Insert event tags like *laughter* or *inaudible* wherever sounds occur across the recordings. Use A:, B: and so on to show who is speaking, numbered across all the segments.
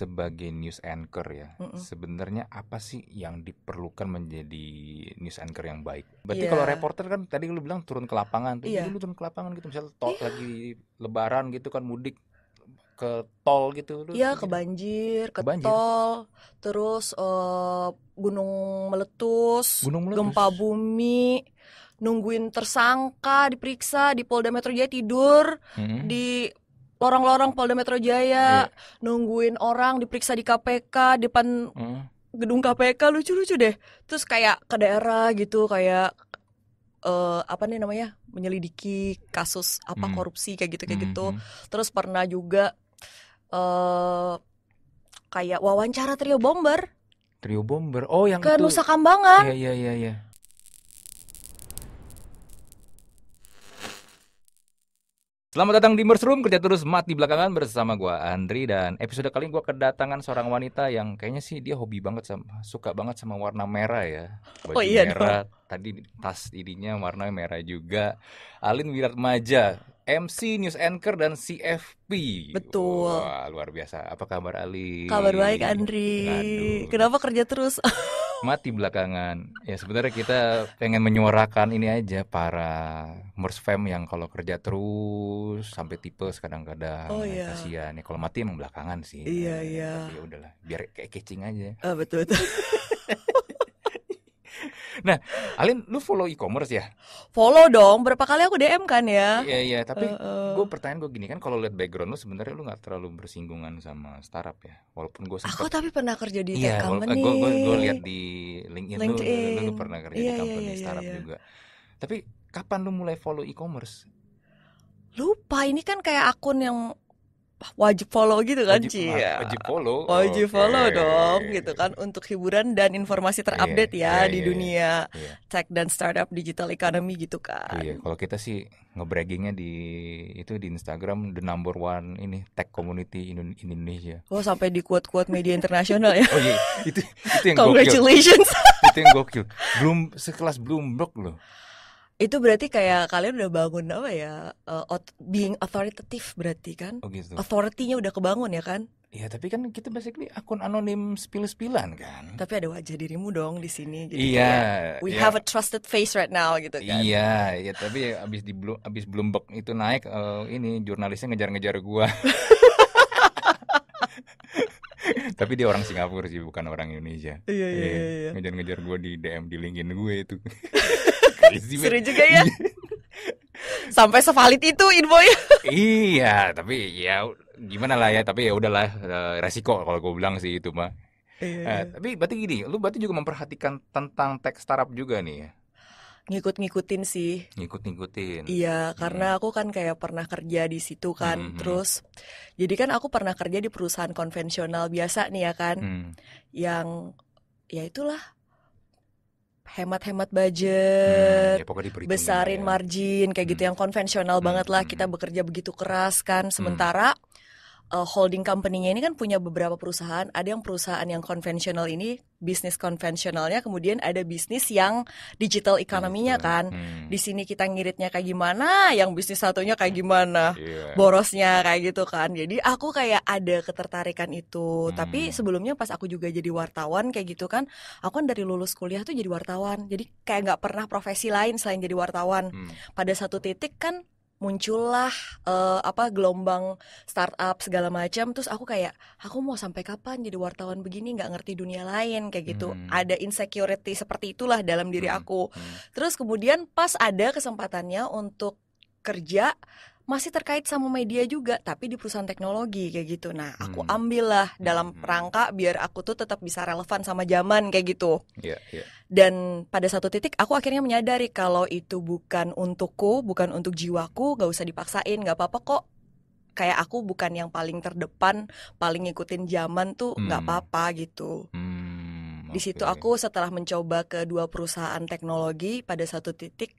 A: sebagai news anchor ya,
B: Mm-mm.
A: sebenarnya apa sih yang diperlukan menjadi news anchor yang baik? Berarti
B: Iya.
A: kalau reporter kan tadi lu bilang turun ke lapangan, tuh jadi lu turun ke lapangan gitu, misal tol
B: Iya.
A: lagi lebaran gitu kan mudik ke tol gitu, lu
B: Iya ke banjir, ke
A: Ke banjir.
B: tol, terus eh, gunung meletus,
A: Gunung meletus.
B: gempa bumi, nungguin tersangka diperiksa di Polda Metro Jaya tidur
A: Mm-mm.
B: di lorong-lorong Polda Metro Jaya,
A: Iya.
B: nungguin orang diperiksa di KPK depan
A: Mm.
B: gedung KPK lucu-lucu deh. Terus kayak ke daerah gitu kayak eh apa nih namanya menyelidiki kasus apa
A: Hmm.
B: korupsi kayak gitu kayak gitu.
A: Mhm.
B: Terus pernah juga eh kayak wawancara trio bomber
A: Trio Bomber. Oh, yang
B: ke
A: itu.
B: Nusa Kambangan.
A: Iya, iya, iya, iya. Selamat datang di Mushroom, kerja terus mati belakangan bersama gua Andri dan episode kali ini gua kedatangan seorang wanita yang kayaknya sih dia hobi banget sama suka banget sama warna merah ya. Baju
B: Oh iya
A: merah, tadi tas ininya warna merah juga. Alin Wiratmaja, MC, news anchor dan CFP.
B: Betul.
A: Wah, luar biasa. Apa kabar Alin?
B: Kabar baik Andri.
A: Aduh.
B: Kenapa kerja terus? *laughs*
A: mati belakangan. Ya sebenarnya kita pengen menyuarakan ini aja para Mers fam yang kalau kerja terus sampai tipes kadang-kadang
B: Oh,
A: Ya,
B: iya.
A: kasihan ya. Kalau mati emang belakangan sih.
B: Iya,
A: Ya,
B: iya.
A: Tapi ya udahlah, biar kayak catching aja.
B: Ah, betul betul. *laughs*
A: Alin, lu follow e-commerce ya?
B: Follow dong. Berapa kali aku DM kan ya?
A: Iya iya. Tapi
B: Eh, eh.
A: gue pertanyaan gue gini kan, kalau lihat background lu sebenarnya lu nggak terlalu bersinggungan sama startup ya. Walaupun gue
B: Aku
A: sempat
B: tapi pernah kerja di
A: Iya,
B: tech company.
A: gue gue gue lihat di LinkedIn, lu- lu, lu,
B: LinkedIn.
A: pernah kerja
B: Iya,
A: di
B: iya,
A: company
B: iya,
A: startup
B: iya.
A: juga. Tapi kapan lu mulai follow e-commerce?
B: Lupa ini kan kayak akun yang wajib follow gitu kan,
A: Wajib,
B: Ci?
A: ah, wajib follow.
B: Wajib
A: Oke.
B: follow dong gitu kan untuk hiburan dan informasi terupdate
A: Iya,
B: ya
A: iya,
B: di
A: iya,
B: dunia
A: Iya,
B: tech dan startup digital economy gitu kan.
A: iya. Kalau kita sih nge-braggingnya di itu di Instagram the number one ini tech community in Indonesia.
B: Oh sampai di quote-quote media internasional ya. *laughs*
A: Oh iya, itu itu yang gokil.
B: Congratulations. *laughs*
A: Itu yang gokil. Belum sekelas Bloomberg loh.
B: Itu berarti kayak kalian udah bangun apa ya? uh, being authoritative berarti kan?
A: Oh gitu.
B: Authority-nya udah kebangun ya kan?
A: Iya, tapi kan kita basically akun anonim spill-spillan kan.
B: Tapi ada wajah dirimu dong di sini. Jadi
A: Iya.
B: kayak, we
A: iya.
B: have a trusted face right now gitu kan?
A: Iya, iya tapi abis di Blo- abis Bloomberg itu naik eh, ini jurnalisnya ngejar-ngejar gua. *laughs* tapi dia orang Singapura sih, bukan orang Indonesia.
B: Iya iya
A: Iya,
B: iya. iya.
A: Ngejar-ngejar gua di DM di LinkedIn gue itu. *laughs* Crazy, man.
B: Seru juga ya. *laughs* Sampai sevalid itu infonya.
A: iya, tapi ya gimana lah ya, tapi ya udahlah eh, resiko kalau gue bilang sih itu mah.
B: Iya,
A: Eh, tapi berarti gini, lu berarti juga memperhatikan tentang tech startup juga nih ya,
B: Ngikut-ngikutin sih.
A: ngikut-ngikutin.
B: Iya, karena aku kan kayak pernah kerja di situ kan.
A: Mhm.
B: Terus jadi kan aku pernah kerja di perusahaan konvensional biasa nih ya kan,
A: Hmm.
B: yang ya itulah hemat-hemat
A: Hmm,
B: budget,
A: ya pokoknya diperhitungin
B: besarin
A: ya.
B: margin kayak gitu
A: Hmm.
B: yang konvensional
A: Hmm,
B: banget lah.
A: hmm,
B: Kita
A: hmm.
B: bekerja begitu keras kan. Sementara uh, holding company-nya ini kan punya beberapa perusahaan. Ada yang perusahaan yang konvensional ini bisnis konvensionalnya, kemudian ada bisnis yang digital economy-nya
A: Gitu.
B: kan.
A: Hmm.
B: Di sini kita ngiritnya kayak gimana, yang bisnis satunya kayak gimana,
A: Iya.
B: borosnya kayak gitu kan. Jadi aku kayak ada ketertarikan itu.
A: Hmm.
B: Tapi sebelumnya pas aku juga jadi wartawan kayak gitu kan, aku kan dari lulus kuliah tuh jadi wartawan. Jadi kayak nggak pernah profesi lain selain jadi wartawan.
A: Hmm.
B: Pada satu titik kan muncullah eh, apa gelombang startup segala macam terus aku kayak aku mau sampai kapan jadi wartawan begini nggak ngerti dunia lain kayak gitu
A: Hmm.
B: ada insecurity seperti itulah dalam diri
A: Hmm.
B: aku
A: Hmm.
B: Terus kemudian pas ada kesempatannya untuk kerja masih terkait sama media juga tapi di perusahaan teknologi kayak gitu. Nah, aku
A: Hmm.
B: ambillah dalam
A: Hmm.
B: rangka biar aku tuh tetap bisa relevan sama zaman kayak gitu.
A: Iya, iya.
B: Dan pada satu titik aku akhirnya menyadari kalau itu bukan untukku, bukan untuk jiwaku, gak usah dipaksain, gak apa-apa kok. Kayak aku bukan yang paling terdepan, paling ngikutin zaman tuh
A: Hmm.
B: apa-apa gitu.
A: Hmm,
B: Di situ aku setelah mencoba kedua perusahaan teknologi pada satu titik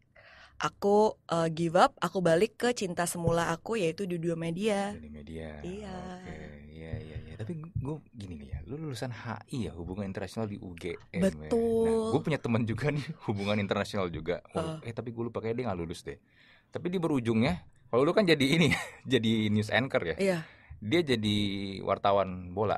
B: aku uh, give up, aku balik ke cinta semula aku yaitu di dua media.
A: Dari media.
B: Iya.
A: Oke, iya iya iya. Tapi gue gini nih ya, lu lulusan HI ya, hubungan internasional di UGM. ya.
B: Betul.
A: Nah, gue punya teman juga nih, *laughs* hubungan internasional juga. Oh,
B: Uh.
A: Eh, tapi gue lupa kayak dia nggak lulus deh. Tapi di berujungnya, kalau lu kan jadi ini, *laughs* jadi news anchor ya.
B: Iya.
A: Dia jadi wartawan bola.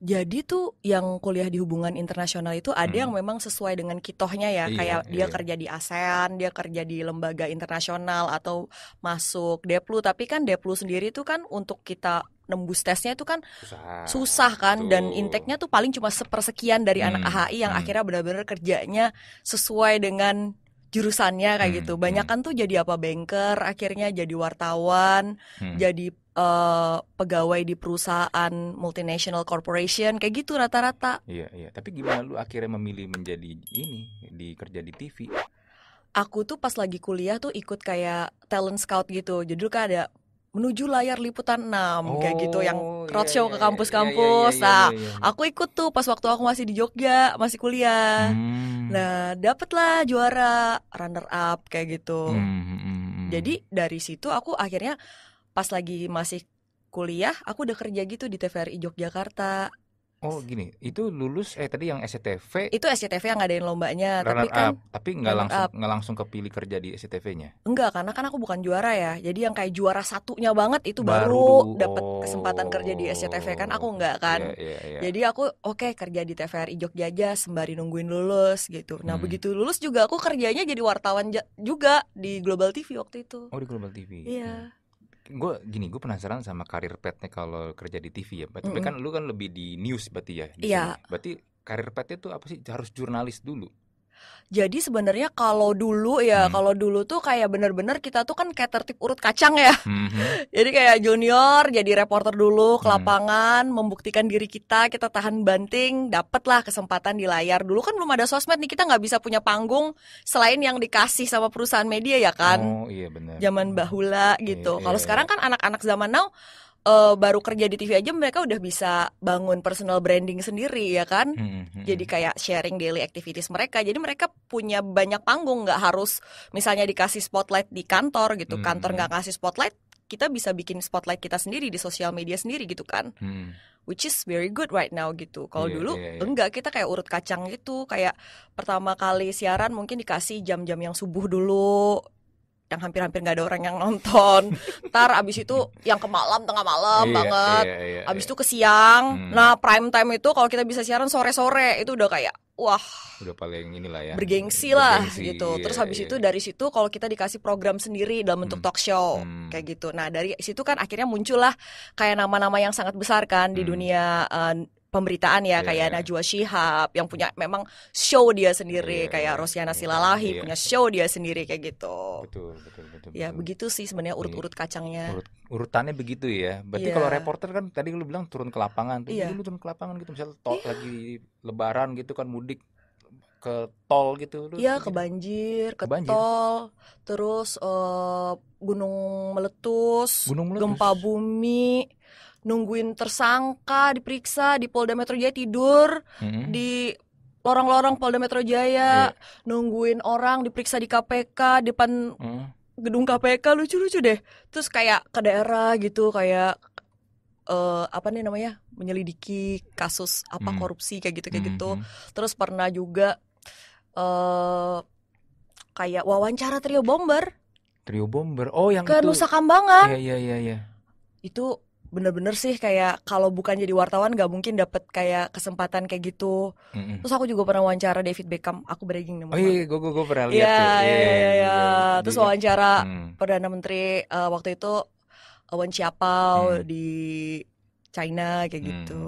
B: Jadi tuh yang kuliah di hubungan internasional itu ada
A: Hmm.
B: yang memang sesuai dengan kitohnya ya,
A: Iya,
B: kayak dia
A: iya.
B: kerja di ASEAN, dia kerja di lembaga internasional atau masuk Deplu. Tapi kan Deplu sendiri tuh kan untuk kita nembus tesnya itu kan
A: Susah.
B: susah kan dan
A: Betul.
B: intake-nya tuh paling cuma sepersekian dari anak
A: Hmm,
B: AHI yang
A: hmm.
B: akhirnya benar-benar kerjanya sesuai dengan jurusannya kayak
A: Hmm,
B: gitu. Banyak kan tuh jadi apa banker, akhirnya jadi wartawan,
A: Hmm.
B: jadi eh, pegawai di perusahaan multinational corporation kayak gitu rata-rata.
A: Iya, iya. Tapi gimana lu akhirnya memilih menjadi ini di kerja di TV?
B: Aku tuh pas lagi kuliah tuh ikut kayak talent scout gitu. Jadi kan ada menuju layar liputan 6 kayak gitu yang
A: Oh, iya,
B: roadshow
A: iya,
B: ke
A: iya,
B: kampus-kampus.
A: iya, iya,
B: Nah,
A: iya, iya, iya.
B: Aku ikut tuh pas waktu aku masih di Jogja, masih kuliah.
A: Hmm.
B: Nah, dapatlah juara runner up kayak gitu.
A: Hmm, hmm, hmm, hmm.
B: Jadi dari situ aku akhirnya pas lagi masih kuliah, aku udah kerja gitu di TVRI Yogyakarta.
A: Oh gini, itu lulus eh tadi yang SCTV
B: Itu SCTV yang ngadain lombanya, tapi kan
A: up, tapi nggak langsung nggak langsung kepilih kerja di SCTV-nya.
B: enggak karena kan aku bukan juara ya. Jadi yang kayak juara satunya banget itu
A: Baru
B: baru dapat kesempatan kerja di SCTV kan aku enggak kan.
A: Iya, iya, iya.
B: Jadi aku oke kerja di TVRI Jogja aja sembari nungguin lulus gitu. Nah,
A: Hmm.
B: begitu lulus juga aku kerjanya jadi wartawan juga di Global TV waktu itu.
A: Oh di Global TV.
B: Iya.
A: Gue gini, gue penasaran sama karir petnya kalau kerja di TV ya. Berarti
B: Mm-mm.
A: kan lu kan lebih di news berarti ya.
B: Iya.
A: sini. Berarti karir petnya tuh apa sih? Harus jurnalis dulu.
B: Jadi sebenarnya kalau dulu ya,
A: Hmm.
B: kalau dulu tuh kayak bener-bener kita tuh kan kayak tertib urut kacang ya.
A: Mhm. *laughs*
B: Jadi kayak junior jadi reporter dulu ke
A: Hmm.
B: lapangan, membuktikan diri kita, kita tahan banting, dapatlah kesempatan di layar. Dulu kan belum ada sosmed nih, kita nggak bisa punya panggung selain yang dikasih sama perusahaan media ya kan.
A: Oh iya benar.
B: Zaman bahula gitu.
A: Iya,
B: Kalau
A: iya,
B: sekarang kan anak-anak zaman now eh, baru kerja di TV aja mereka udah bisa bangun personal branding sendiri ya kan.
A: Mhm, mhm.
B: Jadi kayak sharing daily activities mereka. Jadi mereka punya banyak panggung, nggak harus misalnya dikasih spotlight di kantor gitu.
A: Hmm.
B: Kantor nggak ngasih spotlight, kita bisa bikin spotlight kita sendiri di sosial media sendiri gitu kan.
A: Mhm.
B: Which is very good right now gitu. Kalau
A: Iya,
B: dulu
A: iya, iya.
B: enggak, kita kayak urut kacang gitu. Kayak pertama kali siaran mungkin dikasih jam-jam yang subuh dulu yang hampir-hampir nggak ada orang yang nonton. *laughs* Ntar abis itu yang ke malam tengah malam
A: Iya,
B: banget.
A: iya, iya,
B: Abis
A: iya.
B: itu ke siang.
A: Hmm.
B: Nah, prime time itu kalau kita bisa siaran sore-sore itu udah kayak wah,
A: udah paling inilah ya.
B: bergengsi lah
A: Bergengsi,
B: gitu.
A: iya,
B: Terus habis
A: iya.
B: itu dari situ kalau kita dikasih program sendiri dalam bentuk
A: Hmm.
B: talk show
A: Hmm.
B: kayak gitu. Nah, dari situ kan akhirnya muncullah kayak nama-nama yang sangat besar kan di
A: Hmm.
B: dunia eh, pemberitaan ya
A: Iya,
B: kayak
A: iya.
B: Najwa Shihab yang punya memang show dia sendiri
A: Iya,
B: kayak
A: iya,
B: Rosiana
A: iya,
B: Silalahi
A: iya.
B: punya show dia sendiri kayak gitu.
A: Betul, betul, betul.
B: Ya
A: betul.
B: begitu sih sebenarnya urut-urut kacangnya.
A: Urut- urutannya begitu ya. Berarti
B: Iya.
A: kalau reporter kan tadi lu bilang turun ke lapangan tuh. Dulu turun ke lapangan gitu misalnya tol
B: Iya.
A: lagi lebaran gitu kan mudik ke tol gitu lu.
B: Iya ke banjir, ke
A: Ke banjir.
B: tol, terus eh, gunung meletus,
A: Gunung meletus.
B: gempa bumi, nungguin tersangka diperiksa di Polda Metro Jaya tidur
A: Mm-mm.
B: di lorong-lorong Polda Metro Jaya,
A: Iya.
B: nungguin orang diperiksa di KPK depan
A: Mm.
B: gedung KPK lucu-lucu deh. Terus kayak ke daerah gitu kayak eh, apa nih namanya menyelidiki kasus apa
A: Hmm.
B: korupsi kayak gitu kayak gitu.
A: Mhm.
B: Terus pernah juga eh kayak wawancara trio bomber
A: Trio bomber. Oh, yang
B: ke
A: itu.
B: Nusa Kambangan.
A: Iya, iya, iya, iya.
B: Itu bener-bener sih kayak kalau bukan jadi wartawan gak mungkin dapet kayak kesempatan kayak gitu.
A: Mm-mm.
B: Terus aku juga pernah wawancara David Beckham. Aku bragging
A: Oh
B: nama.
A: iya, gue gue pernah lihat
B: Iya,
A: tuh.
B: iya, iya, iya.
A: iya.
B: Terus wawancara
A: Hmm.
B: Perdana Menteri eh, waktu itu eh, Wen Xiaopao
A: Hmm.
B: di China kayak
A: Hmm.
B: gitu.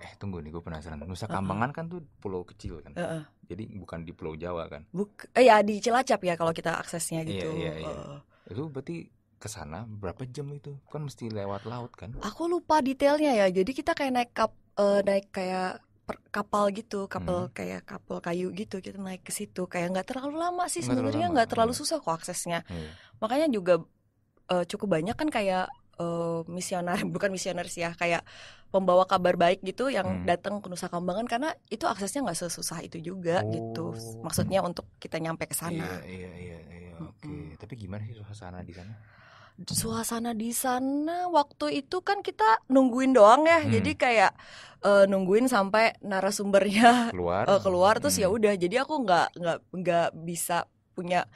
A: Eh, tunggu nih, gue penasaran. Nusa. Kambangan kan tuh pulau kecil kan.
B: Heeh.
A: Jadi bukan di Pulau Jawa kan.
B: Buk eh ya di Cilacap ya kalau kita aksesnya
A: Iya,
B: gitu.
A: iya, iya.
B: Heeh.
A: Itu berarti ke sana berapa jam itu? Kan mesti lewat laut kan?
B: Aku lupa detailnya ya. Jadi kita kayak naik kap eh, naik kayak per- kapal gitu, kapal
A: Hmm.
B: kayak kapal kayu gitu. Kita naik ke situ. Kayak nggak terlalu lama sih
A: terlalu
B: sebenarnya nggak terlalu
A: hmm.
B: susah kok aksesnya.
A: Iya.
B: Makanya juga eh, cukup banyak kan kayak eh, misioner *laughs* bukan misioner sih ya kayak pembawa kabar baik gitu yang
A: Hmm.
B: datang ke Nusa Kambangan karena itu aksesnya nggak sesusah itu juga gitu.
A: Oh.
B: Maksudnya untuk kita nyampe ke sana.
A: Iya, iya, iya, iya. Oke.
B: Mm-mm.
A: Tapi gimana sih suasana di sana?
B: Suasana di sana waktu itu kan kita nungguin doang ya
A: Hmm.
B: jadi kayak eh, nungguin sampai narasumbernya
A: Keluar?
B: eh, keluar terus ya
A: Hmm.
B: udah jadi aku nggak nggak nggak bisa punya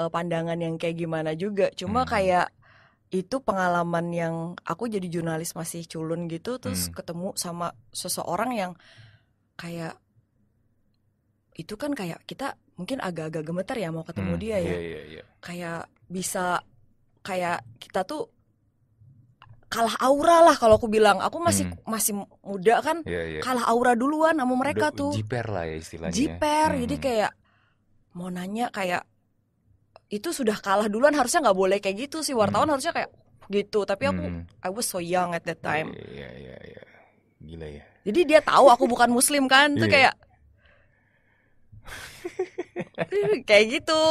B: eh, pandangan yang kayak gimana juga cuma
A: Hmm.
B: kayak itu pengalaman yang aku jadi jurnalis masih culun gitu terus
A: Hmm.
B: ketemu sama seseorang yang kayak itu kan kayak kita mungkin agak-agak gemeter ya mau ketemu
A: Hmm,
B: dia ya
A: Iya, iya, iya.
B: kayak bisa kayak kita tuh kalah aura lah kalau aku bilang aku masih
A: Hmm.
B: masih muda kan
A: Iya, iya.
B: kalah aura duluan sama mereka
A: Udah
B: tuh
A: jiper lah ya istilahnya. ya.
B: jiper jadi
A: Hmm.
B: kayak mau nanya kayak itu sudah kalah duluan harusnya nggak boleh kayak gitu sih wartawan
A: Hmm.
B: harusnya kayak gitu tapi aku
A: Hmm.
B: I was so young at that time
A: Iya, iya, iya. Gila ya.
B: jadi dia tahu aku bukan muslim kan tuh
A: Iya.
B: kayak *laughs* *laughs* kayak gitu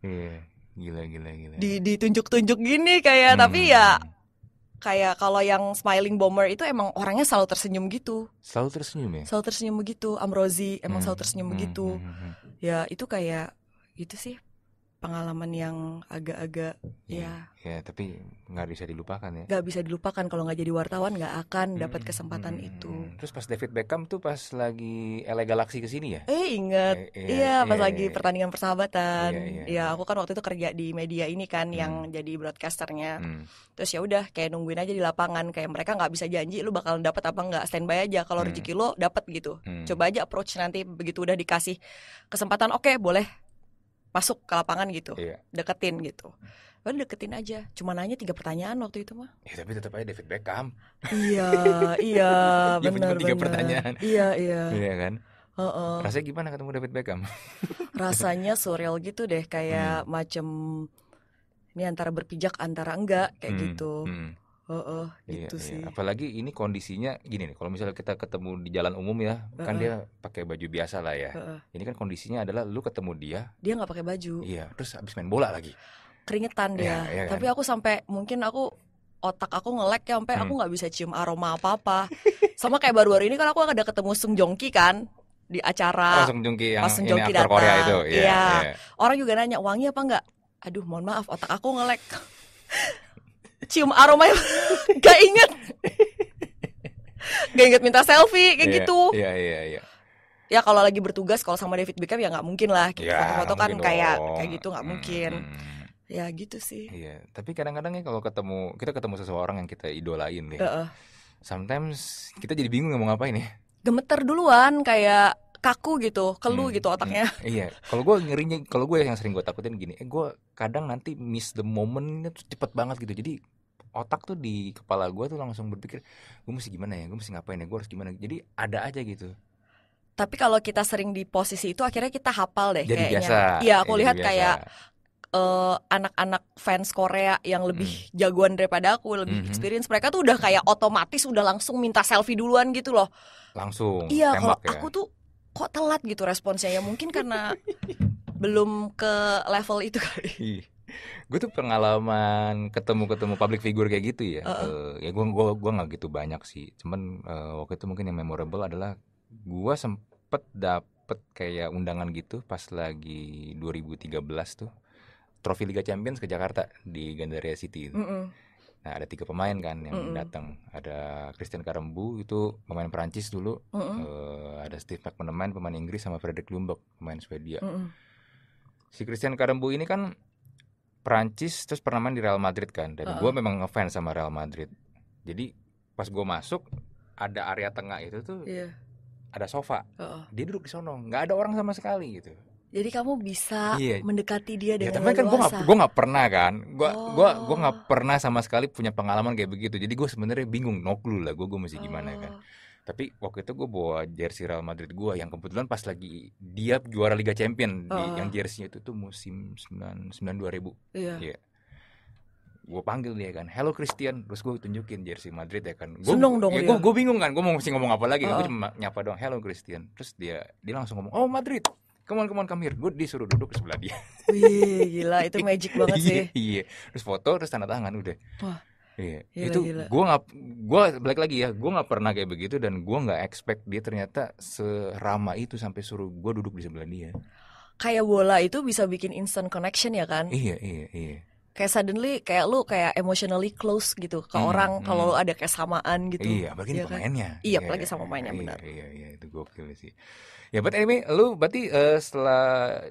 A: Iya, gila, gila, gila.
B: di ditunjuk-tunjuk gini kayak tapi ya
A: Hmm.
B: kayak kalau yang smiling bomber itu emang orangnya selalu tersenyum gitu
A: selalu tersenyum ya.
B: selalu tersenyum begitu Amrozi emang
A: Hmm,
B: selalu tersenyum
A: hmm,
B: begitu
A: hmm, hmm, hmm.
B: ya itu kayak gitu sih pengalaman yang agak-agak
A: Iya,
B: ya
A: ya, tapi nggak bisa dilupakan ya.
B: nggak bisa dilupakan kalau nggak jadi wartawan nggak akan dapat
A: Hmm,
B: kesempatan
A: hmm,
B: itu
A: hmm. Terus pas David Beckham tuh pas lagi LA Galaxy ke sini ya?
B: eh ingat
A: Eh,
B: iya pas
A: iya,
B: lagi
A: iya.
B: pertandingan persahabatan
A: Iya, iya,
B: ya
A: iya.
B: aku kan waktu itu kerja di media ini kan yang jadi broadcasternya
A: Hmm.
B: terus ya udah kayak nungguin aja di lapangan kayak mereka nggak bisa janji lu bakalan dapat apa nggak standby aja kalau
A: Hmm.
B: rezeki lo dapat gitu
A: Hmm.
B: coba aja approach nanti begitu udah dikasih kesempatan oke boleh masuk ke lapangan gitu
A: Iya.
B: deketin gitu Udah deketin aja cuma nanya tiga pertanyaan waktu itu mah
A: Ya, tapi tetap aja David Beckham.
B: iya *laughs* iya
A: Ya,
B: benar
A: cuma tiga
B: benar
A: pertanyaan.
B: iya iya
A: Iya kan?
B: Heeh.
A: Rasanya gimana ketemu David Beckham? *laughs*
B: rasanya surreal gitu deh kayak macem ini antara berpijak antara enggak kayak
A: Hmm,
B: gitu
A: hmm.
B: Heeh,
A: Iya,
B: gitu
A: iya.
B: sih
A: Apalagi ini kondisinya gini nih, kalau misalnya kita ketemu di jalan umum ya, kan
B: Heeh.
A: dia pakai baju biasa lah ya.
B: Heeh.
A: Ini kan kondisinya adalah lu ketemu dia,
B: dia nggak pakai baju
A: iya, terus habis main bola lagi.
B: keringetan
A: Iya,
B: dia
A: iya kan?
B: tapi aku sampai mungkin aku otak aku ngelek ya sampai aku
A: Hmm.
B: nggak bisa cium aroma apa apa sama kayak baru-baru ini kan aku ada ketemu Sung Jongki kan di acara
A: Langsung Jungki yang
B: pas Sung
A: ini aktor Korea itu. Iya,
B: Iya.
A: iya.
B: orang juga nanya wangi apa enggak aduh mohon maaf otak aku ngelek cium aroma *laughs* gak inget gak inget minta selfie kayak
A: Iya,
B: gitu
A: Iya, iya, iya.
B: ya kalau lagi bertugas kalau sama David Beckham ya nggak mungkin lah
A: Ya,
B: foto-foto kan kayak
A: dong.
B: kayak gitu nggak mungkin
A: hmm.
B: ya gitu sih
A: Iya, tapi kadang-kadang ya kalau ketemu kita ketemu seseorang yang kita idolain nih.
B: Heeh.
A: Sometimes kita jadi bingung mau ngapain ya.
B: gemeter duluan kayak kaku gitu keluh
A: Hmm,
B: gitu otaknya
A: hmm, iya, kalau gue ngerinya, kalau gue yang sering gue takutin gini, eh gue kadang nanti miss the momentnya tuh cepet banget gitu. Jadi otak tuh di kepala gue tuh langsung berpikir, gue mesti gimana ya, gue mesti ngapain ya, gue harus gimana. Jadi ada aja gitu.
B: tapi kalau kita sering di posisi itu akhirnya kita hafal deh
A: Jadi
B: kayaknya
A: biasa.
B: iya aku
A: jadi
B: lihat
A: biasa.
B: kayak eh, anak-anak fans Korea yang lebih jagoan daripada aku lebih
A: Mhm.
B: experience mereka tuh udah kayak otomatis udah langsung minta selfie duluan gitu loh
A: langsung
B: iya kalau
A: ya.
B: aku tuh kok telat gitu responsnya ya mungkin karena belum ke level itu kali
A: gue tuh pengalaman ketemu-ketemu public figure kayak gitu ya.
B: Heeh.
A: Eh, ya gue gua gua nggak gitu banyak sih. Cuman eh, waktu itu mungkin yang memorable adalah gue sempet dapet kayak undangan gitu pas lagi 2013 tuh trofi Liga Champions ke Jakarta di Gandaria City. itu.
B: Mm-mm.
A: Nah ada tiga pemain kan yang
B: Mm-mm.
A: datang. Ada Christian Karembu itu pemain Perancis dulu.
B: Mm-mm.
A: Eh, ada Steve McManaman pemain Inggris sama Frederick Ljungberg pemain Swedia.
B: Mm-mm.
A: Si Christian Karembu ini kan Prancis terus pernah main di Real Madrid kan dan
B: Heeh.
A: gue memang ngefans sama Real Madrid jadi pas gue masuk ada area tengah itu tuh
B: Iya.
A: ada sofa
B: Heeh.
A: dia duduk di sono nggak ada orang sama sekali gitu
B: Jadi kamu bisa
A: Iya.
B: mendekati dia
A: ya
B: dengan
A: tapi kan gue gue nggak pernah kan gue gua gua
B: Oh.
A: nggak pernah sama sekali punya pengalaman kayak begitu jadi gue sebenarnya bingung no clue lah gue gue mesti gimana kan
B: Oh.
A: Tapi waktu itu gue bawa jersey Real Madrid gue yang kebetulan pas lagi dia juara Liga Champion di
B: Heeh.
A: yang jersey itu tuh musim 9 9 2000
B: Iya.
A: Iya. gue panggil dia kan, hello Christian, terus gue tunjukin jersey Madrid ya kan.
B: Dong
A: ya. Gue gue bingung kan, gue mau mesti ngomong apa lagi? Gue
B: Heeh.
A: cuma nyapa dong, hello Christian. Terus dia dia langsung ngomong, oh Madrid, come on come here. Gue disuruh duduk di sebelah dia.
B: Wih, gila itu magic banget *laughs* sih.
A: Iya, iya. Terus foto, terus tanda tangan udah.
B: Wah.
A: Iya,
B: Gila,
A: itu gue nggak, gue balik lagi ya, gue nggak pernah kayak begitu dan gue nggak expect dia ternyata serama itu sampai suruh gue duduk di sebelah dia.
B: Kayak bola itu bisa bikin instant connection ya kan?
A: Iya, iya, iya.
B: kayak suddenly kayak lu kayak emotionally close gitu ke
A: Hmm,
B: orang
A: hmm.
B: kalau ada kesamaan gitu.
A: Iya, apalagi ini
B: Iya kan?
A: pemainnya.
B: Iya, apalagi sama pemainnya,
A: iya,
B: benar.
A: Iya, iya, itu gokil sih. Ya, but anyway, lu berarti eh, setelah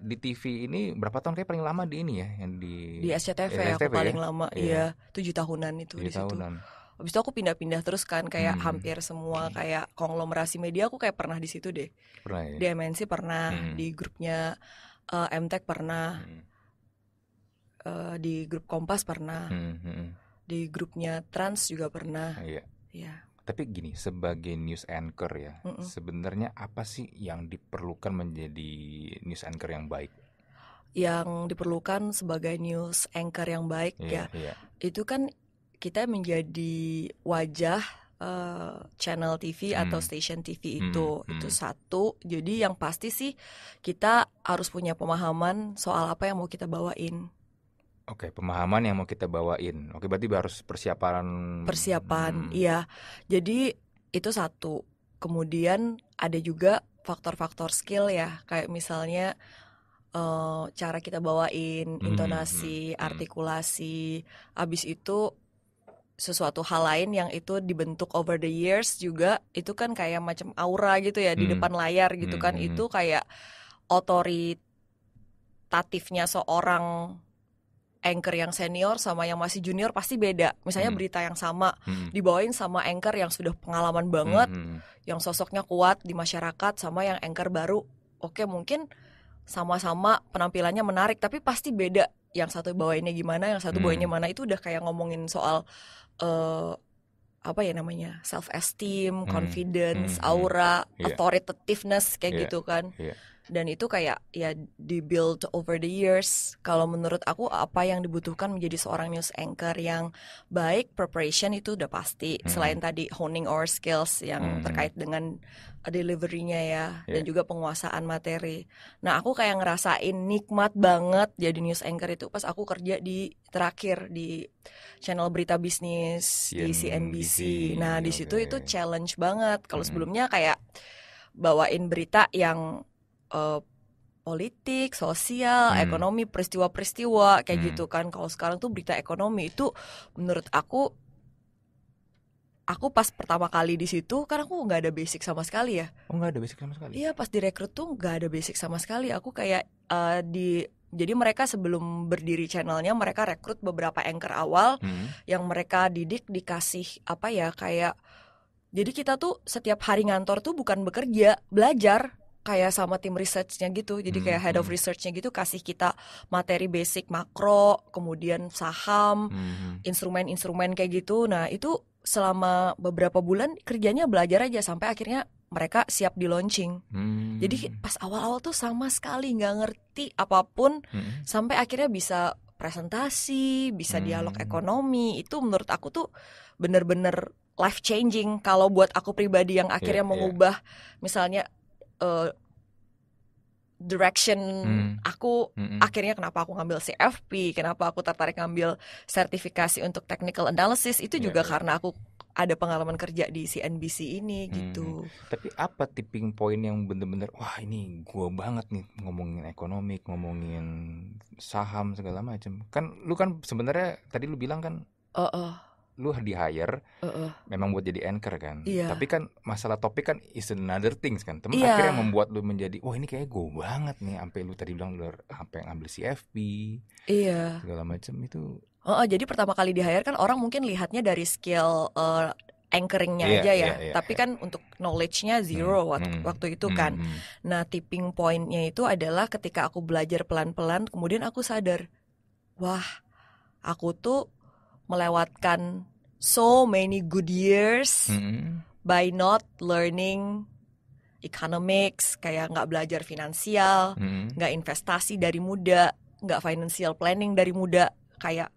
A: di TV ini berapa tahun kayak paling lama di ini ya, yang di
B: Di SCTV
A: Ya,
B: aku
A: SCTV
B: paling
A: ya?
B: lama,
A: Iya.
B: iya tujuh tahunan itu di situ.
A: tahunan.
B: Habis itu aku pindah-pindah terus kan kayak
A: Hmm.
B: hampir semua kayak konglomerasi media aku kayak pernah di situ deh.
A: Pernah ya?
B: Di MNC pernah,
A: Hmm.
B: di grupnya eh, MTech pernah,
A: Hmm,
B: eh, di grup Kompas pernah,
A: hmm, hmm.
B: di grupnya Trans juga pernah.
A: Iya.
B: Ya.
A: Tapi gini, sebagai news anchor ya,
B: Mm-mm.
A: sebenarnya apa sih yang diperlukan menjadi news anchor yang baik?
B: Yang diperlukan sebagai news anchor yang baik ya,
A: Iya, iya.
B: itu kan kita menjadi wajah eh, channel TV atau
A: Hmm.
B: station TV
A: Hmm,
B: itu.
A: hmm.
B: Itu satu. Jadi yang pasti sih kita harus punya pemahaman soal apa yang mau kita bawain.
A: Oke, pemahaman yang mau kita bawain. Oke, berarti harus persiapan.
B: Persiapan,
A: Hmm.
B: iya. Jadi itu satu. Kemudian ada juga faktor-faktor skill ya, kayak misalnya eh, cara kita bawain,
A: Hmm,
B: intonasi,
A: hmm, hmm.
B: artikulasi. Abis itu sesuatu hal lain yang itu dibentuk over the years juga itu kan kayak macam aura gitu ya di
A: Hmm.
B: depan layar gitu
A: Hmm,
B: kan.
A: hmm, hmm.
B: Itu kayak otoritatifnya seorang anchor yang senior sama yang masih junior pasti beda. Misalnya
A: Hmm.
B: berita yang sama
A: Hmm.
B: dibawain sama anchor yang sudah pengalaman banget,
A: Hmm, hmm.
B: yang sosoknya kuat di masyarakat sama yang anchor baru. Oke, mungkin sama-sama penampilannya menarik tapi pasti beda. Yang satu bawainnya gimana, yang satu
A: Hmm.
B: bawainnya mana itu udah kayak ngomongin soal eh apa ya namanya? self esteem,
A: Hmm.
B: confidence,
A: Hmm, hmm.
B: aura,
A: Iya.
B: authoritativeness kayak
A: Iya,
B: gitu kan.
A: iya.
B: Dan itu kayak ya di build over the years. Kalau menurut aku apa yang dibutuhkan menjadi seorang news anchor yang baik, preparation itu udah pasti.
A: Hmm.
B: Selain tadi honing our skills yang
A: Hmm.
B: terkait dengan delivery-nya ya dan
A: Iya.
B: juga penguasaan materi. Nah, aku kayak ngerasain nikmat banget jadi news anchor itu pas aku kerja di terakhir di channel berita bisnis di CNBC.
A: CNBC,
B: Nah, di situ itu challenge banget. Kalau
A: Mm-mm.
B: sebelumnya kayak bawain berita yang eh, politik, sosial,
A: Hmm.
B: ekonomi, peristiwa-peristiwa kayak
A: Hmm.
B: gitu kan. Kalau sekarang tuh berita ekonomi itu menurut aku aku pas pertama kali di situ kan aku nggak ada basic sama sekali ya.
A: Oh, nggak ada basic sama sekali.
B: Iya pas direkrut tuh nggak ada basic sama sekali. Aku kayak eh, di jadi mereka sebelum berdiri channelnya mereka rekrut beberapa anchor awal
A: Hmm.
B: yang mereka didik dikasih apa ya kayak jadi kita tuh setiap hari ngantor tuh bukan bekerja belajar kayak sama tim researchnya gitu jadi
A: Hmm,
B: kayak head of
A: hmm.
B: researchnya gitu kasih kita materi basic makro kemudian saham
A: Hmm.
B: instrumen-instrumen kayak gitu nah itu selama beberapa bulan kerjanya belajar aja sampai akhirnya mereka siap di launching
A: Hmm.
B: jadi pas awal-awal tuh sama sekali nggak ngerti apa pun
A: Hmm.
B: sampai akhirnya bisa presentasi, bisa dialog
A: Hmm.
B: ekonomi. Itu menurut aku tuh bener-bener life changing kalau buat aku pribadi yang akhirnya
A: Iya, iya.
B: mengubah misalnya eh, direction
A: Hmm.
B: aku
A: Hmm.
B: akhirnya kenapa aku ngambil CFP, kenapa aku tertarik ngambil sertifikasi untuk technical analysis itu juga
A: iya.
B: karena aku ada pengalaman kerja di CNBC ini
A: Hmm.
B: gitu.
A: Tapi apa tipping point yang bener-bener wah ini gua banget nih ngomongin ekonomi, ngomongin saham segala macam. Kan lu kan sebenarnya tadi lu bilang kan
B: Oh, oh,
A: lu di hire
B: oh, oh.
A: memang buat jadi anchor kan.
B: Iya.
A: Tapi kan masalah topik kan is another things kan. Temen
B: Iya.
A: akhirnya membuat lu menjadi wah ini kayak gue banget nih sampai lu tadi bilang lu sampai ngambil CFP
B: Iya.
A: segala macam itu.
B: Oh, oh, jadi pertama kali di hire kan orang mungkin lihatnya dari skill eh, anchoringnya
A: Iya,
B: aja ya,
A: iya, iya,
B: tapi
A: iya.
B: kan untuk knowledge-nya zero
A: Hmm,
B: waktu,
A: hmm,
B: waktu itu
A: Hmm,
B: kan.
A: hmm.
B: Nah, tipping point-nya itu adalah ketika aku belajar pelan-pelan, kemudian aku sadar, wah, aku tuh melewatkan so many good years
A: Hmm,
B: by not learning economics, kayak nggak belajar finansial,
A: hmm,
B: nggak investasi dari muda, nggak financial planning dari muda, kayak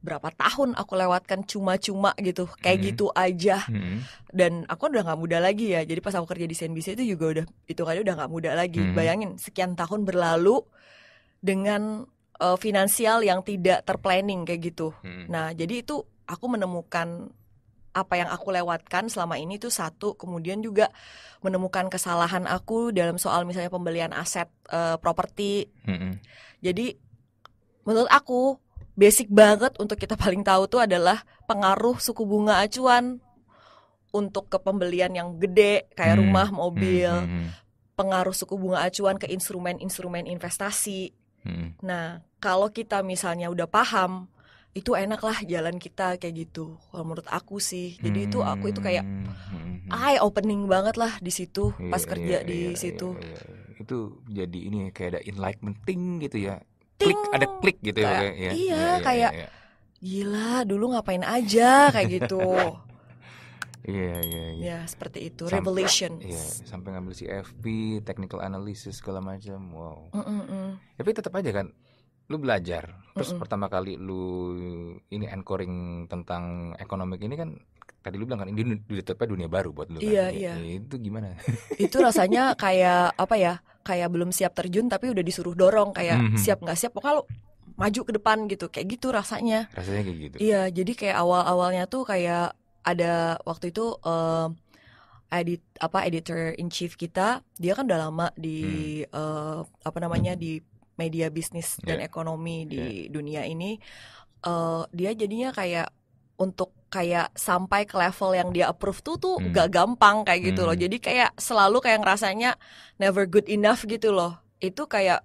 B: berapa tahun aku lewatkan cuma-cuma gitu, kayak
A: Hmm.
B: gitu aja.
A: hmm.
B: Dan aku udah nggak muda lagi ya, jadi pas aku kerja di CNBC itu juga udah itu kali udah nggak muda lagi.
A: Hmm.
B: Bayangin sekian tahun berlalu dengan eh, finansial yang tidak terplanning kayak gitu.
A: Hmm.
B: Nah, jadi itu aku menemukan apa yang aku lewatkan selama ini tuh satu, kemudian juga menemukan kesalahan aku dalam soal misalnya pembelian aset eh, properti.
A: Hmm, hmm.
B: Jadi menurut aku basic banget untuk kita paling tahu tuh adalah pengaruh suku bunga acuan untuk ke pembelian yang gede kayak
A: Hmm,
B: rumah, mobil,
A: Hmm, hmm,
B: pengaruh suku bunga acuan ke instrumen-instrumen investasi.
A: Hmm.
B: Nah, kalau kita misalnya udah paham, itu enak lah jalan kita kayak gitu. Kalau menurut aku sih. Jadi itu aku itu kayak
A: Hmm,
B: eye opening banget lah di situ pas
A: Iya,
B: kerja
A: iya,
B: di
A: iya,
B: situ.
A: iya, iya. Itu jadi ini kayak ada enlightenment ting gitu ya.
B: Ting!
A: Klik ada klik gitu ya.
B: Kayak-
A: ya.
B: iya, kayak-
A: iya.
B: Gila, dulu ngapain aja kayak gitu. *laughs*
A: Iya iya iya.
B: ya, seperti itu.
A: Sam-
B: Revelations.
A: Iya, sampai ngambil CFP, technical analysis segala macam. Wow.
B: Mm-mm-mm.
A: Tapi tetap aja kan lu belajar. Terus
B: Mm-mm.
A: pertama kali lu ini anchoring tentang ekonomi ini kan tadi lu bilang kan ini dunia, tetapnya dunia baru buat lu kan.
B: Iya,
A: Ya,
B: iya.
A: ya, Itu gimana? *laughs*
B: itu rasanya kayak apa ya kayak belum siap terjun tapi udah disuruh dorong kayak
A: Mhm.
B: siap nggak siap pokoknya lo maju ke depan gitu kayak gitu rasanya
A: Rasanya kayak gitu.
B: iya jadi kayak awal awalnya tuh kayak ada waktu itu eh, edit apa editor in chief kita dia kan udah lama di eh, apa namanya di media bisnis dan
A: Yeah.
B: ekonomi di dunia ini eh, dia jadinya kayak untuk kayak sampai ke level yang dia approve tuh tuh
A: Hmm.
B: gak gampang kayak gitu loh.
A: Hmm.
B: Jadi kayak selalu kayak ngerasanya never good enough gitu loh. Itu kayak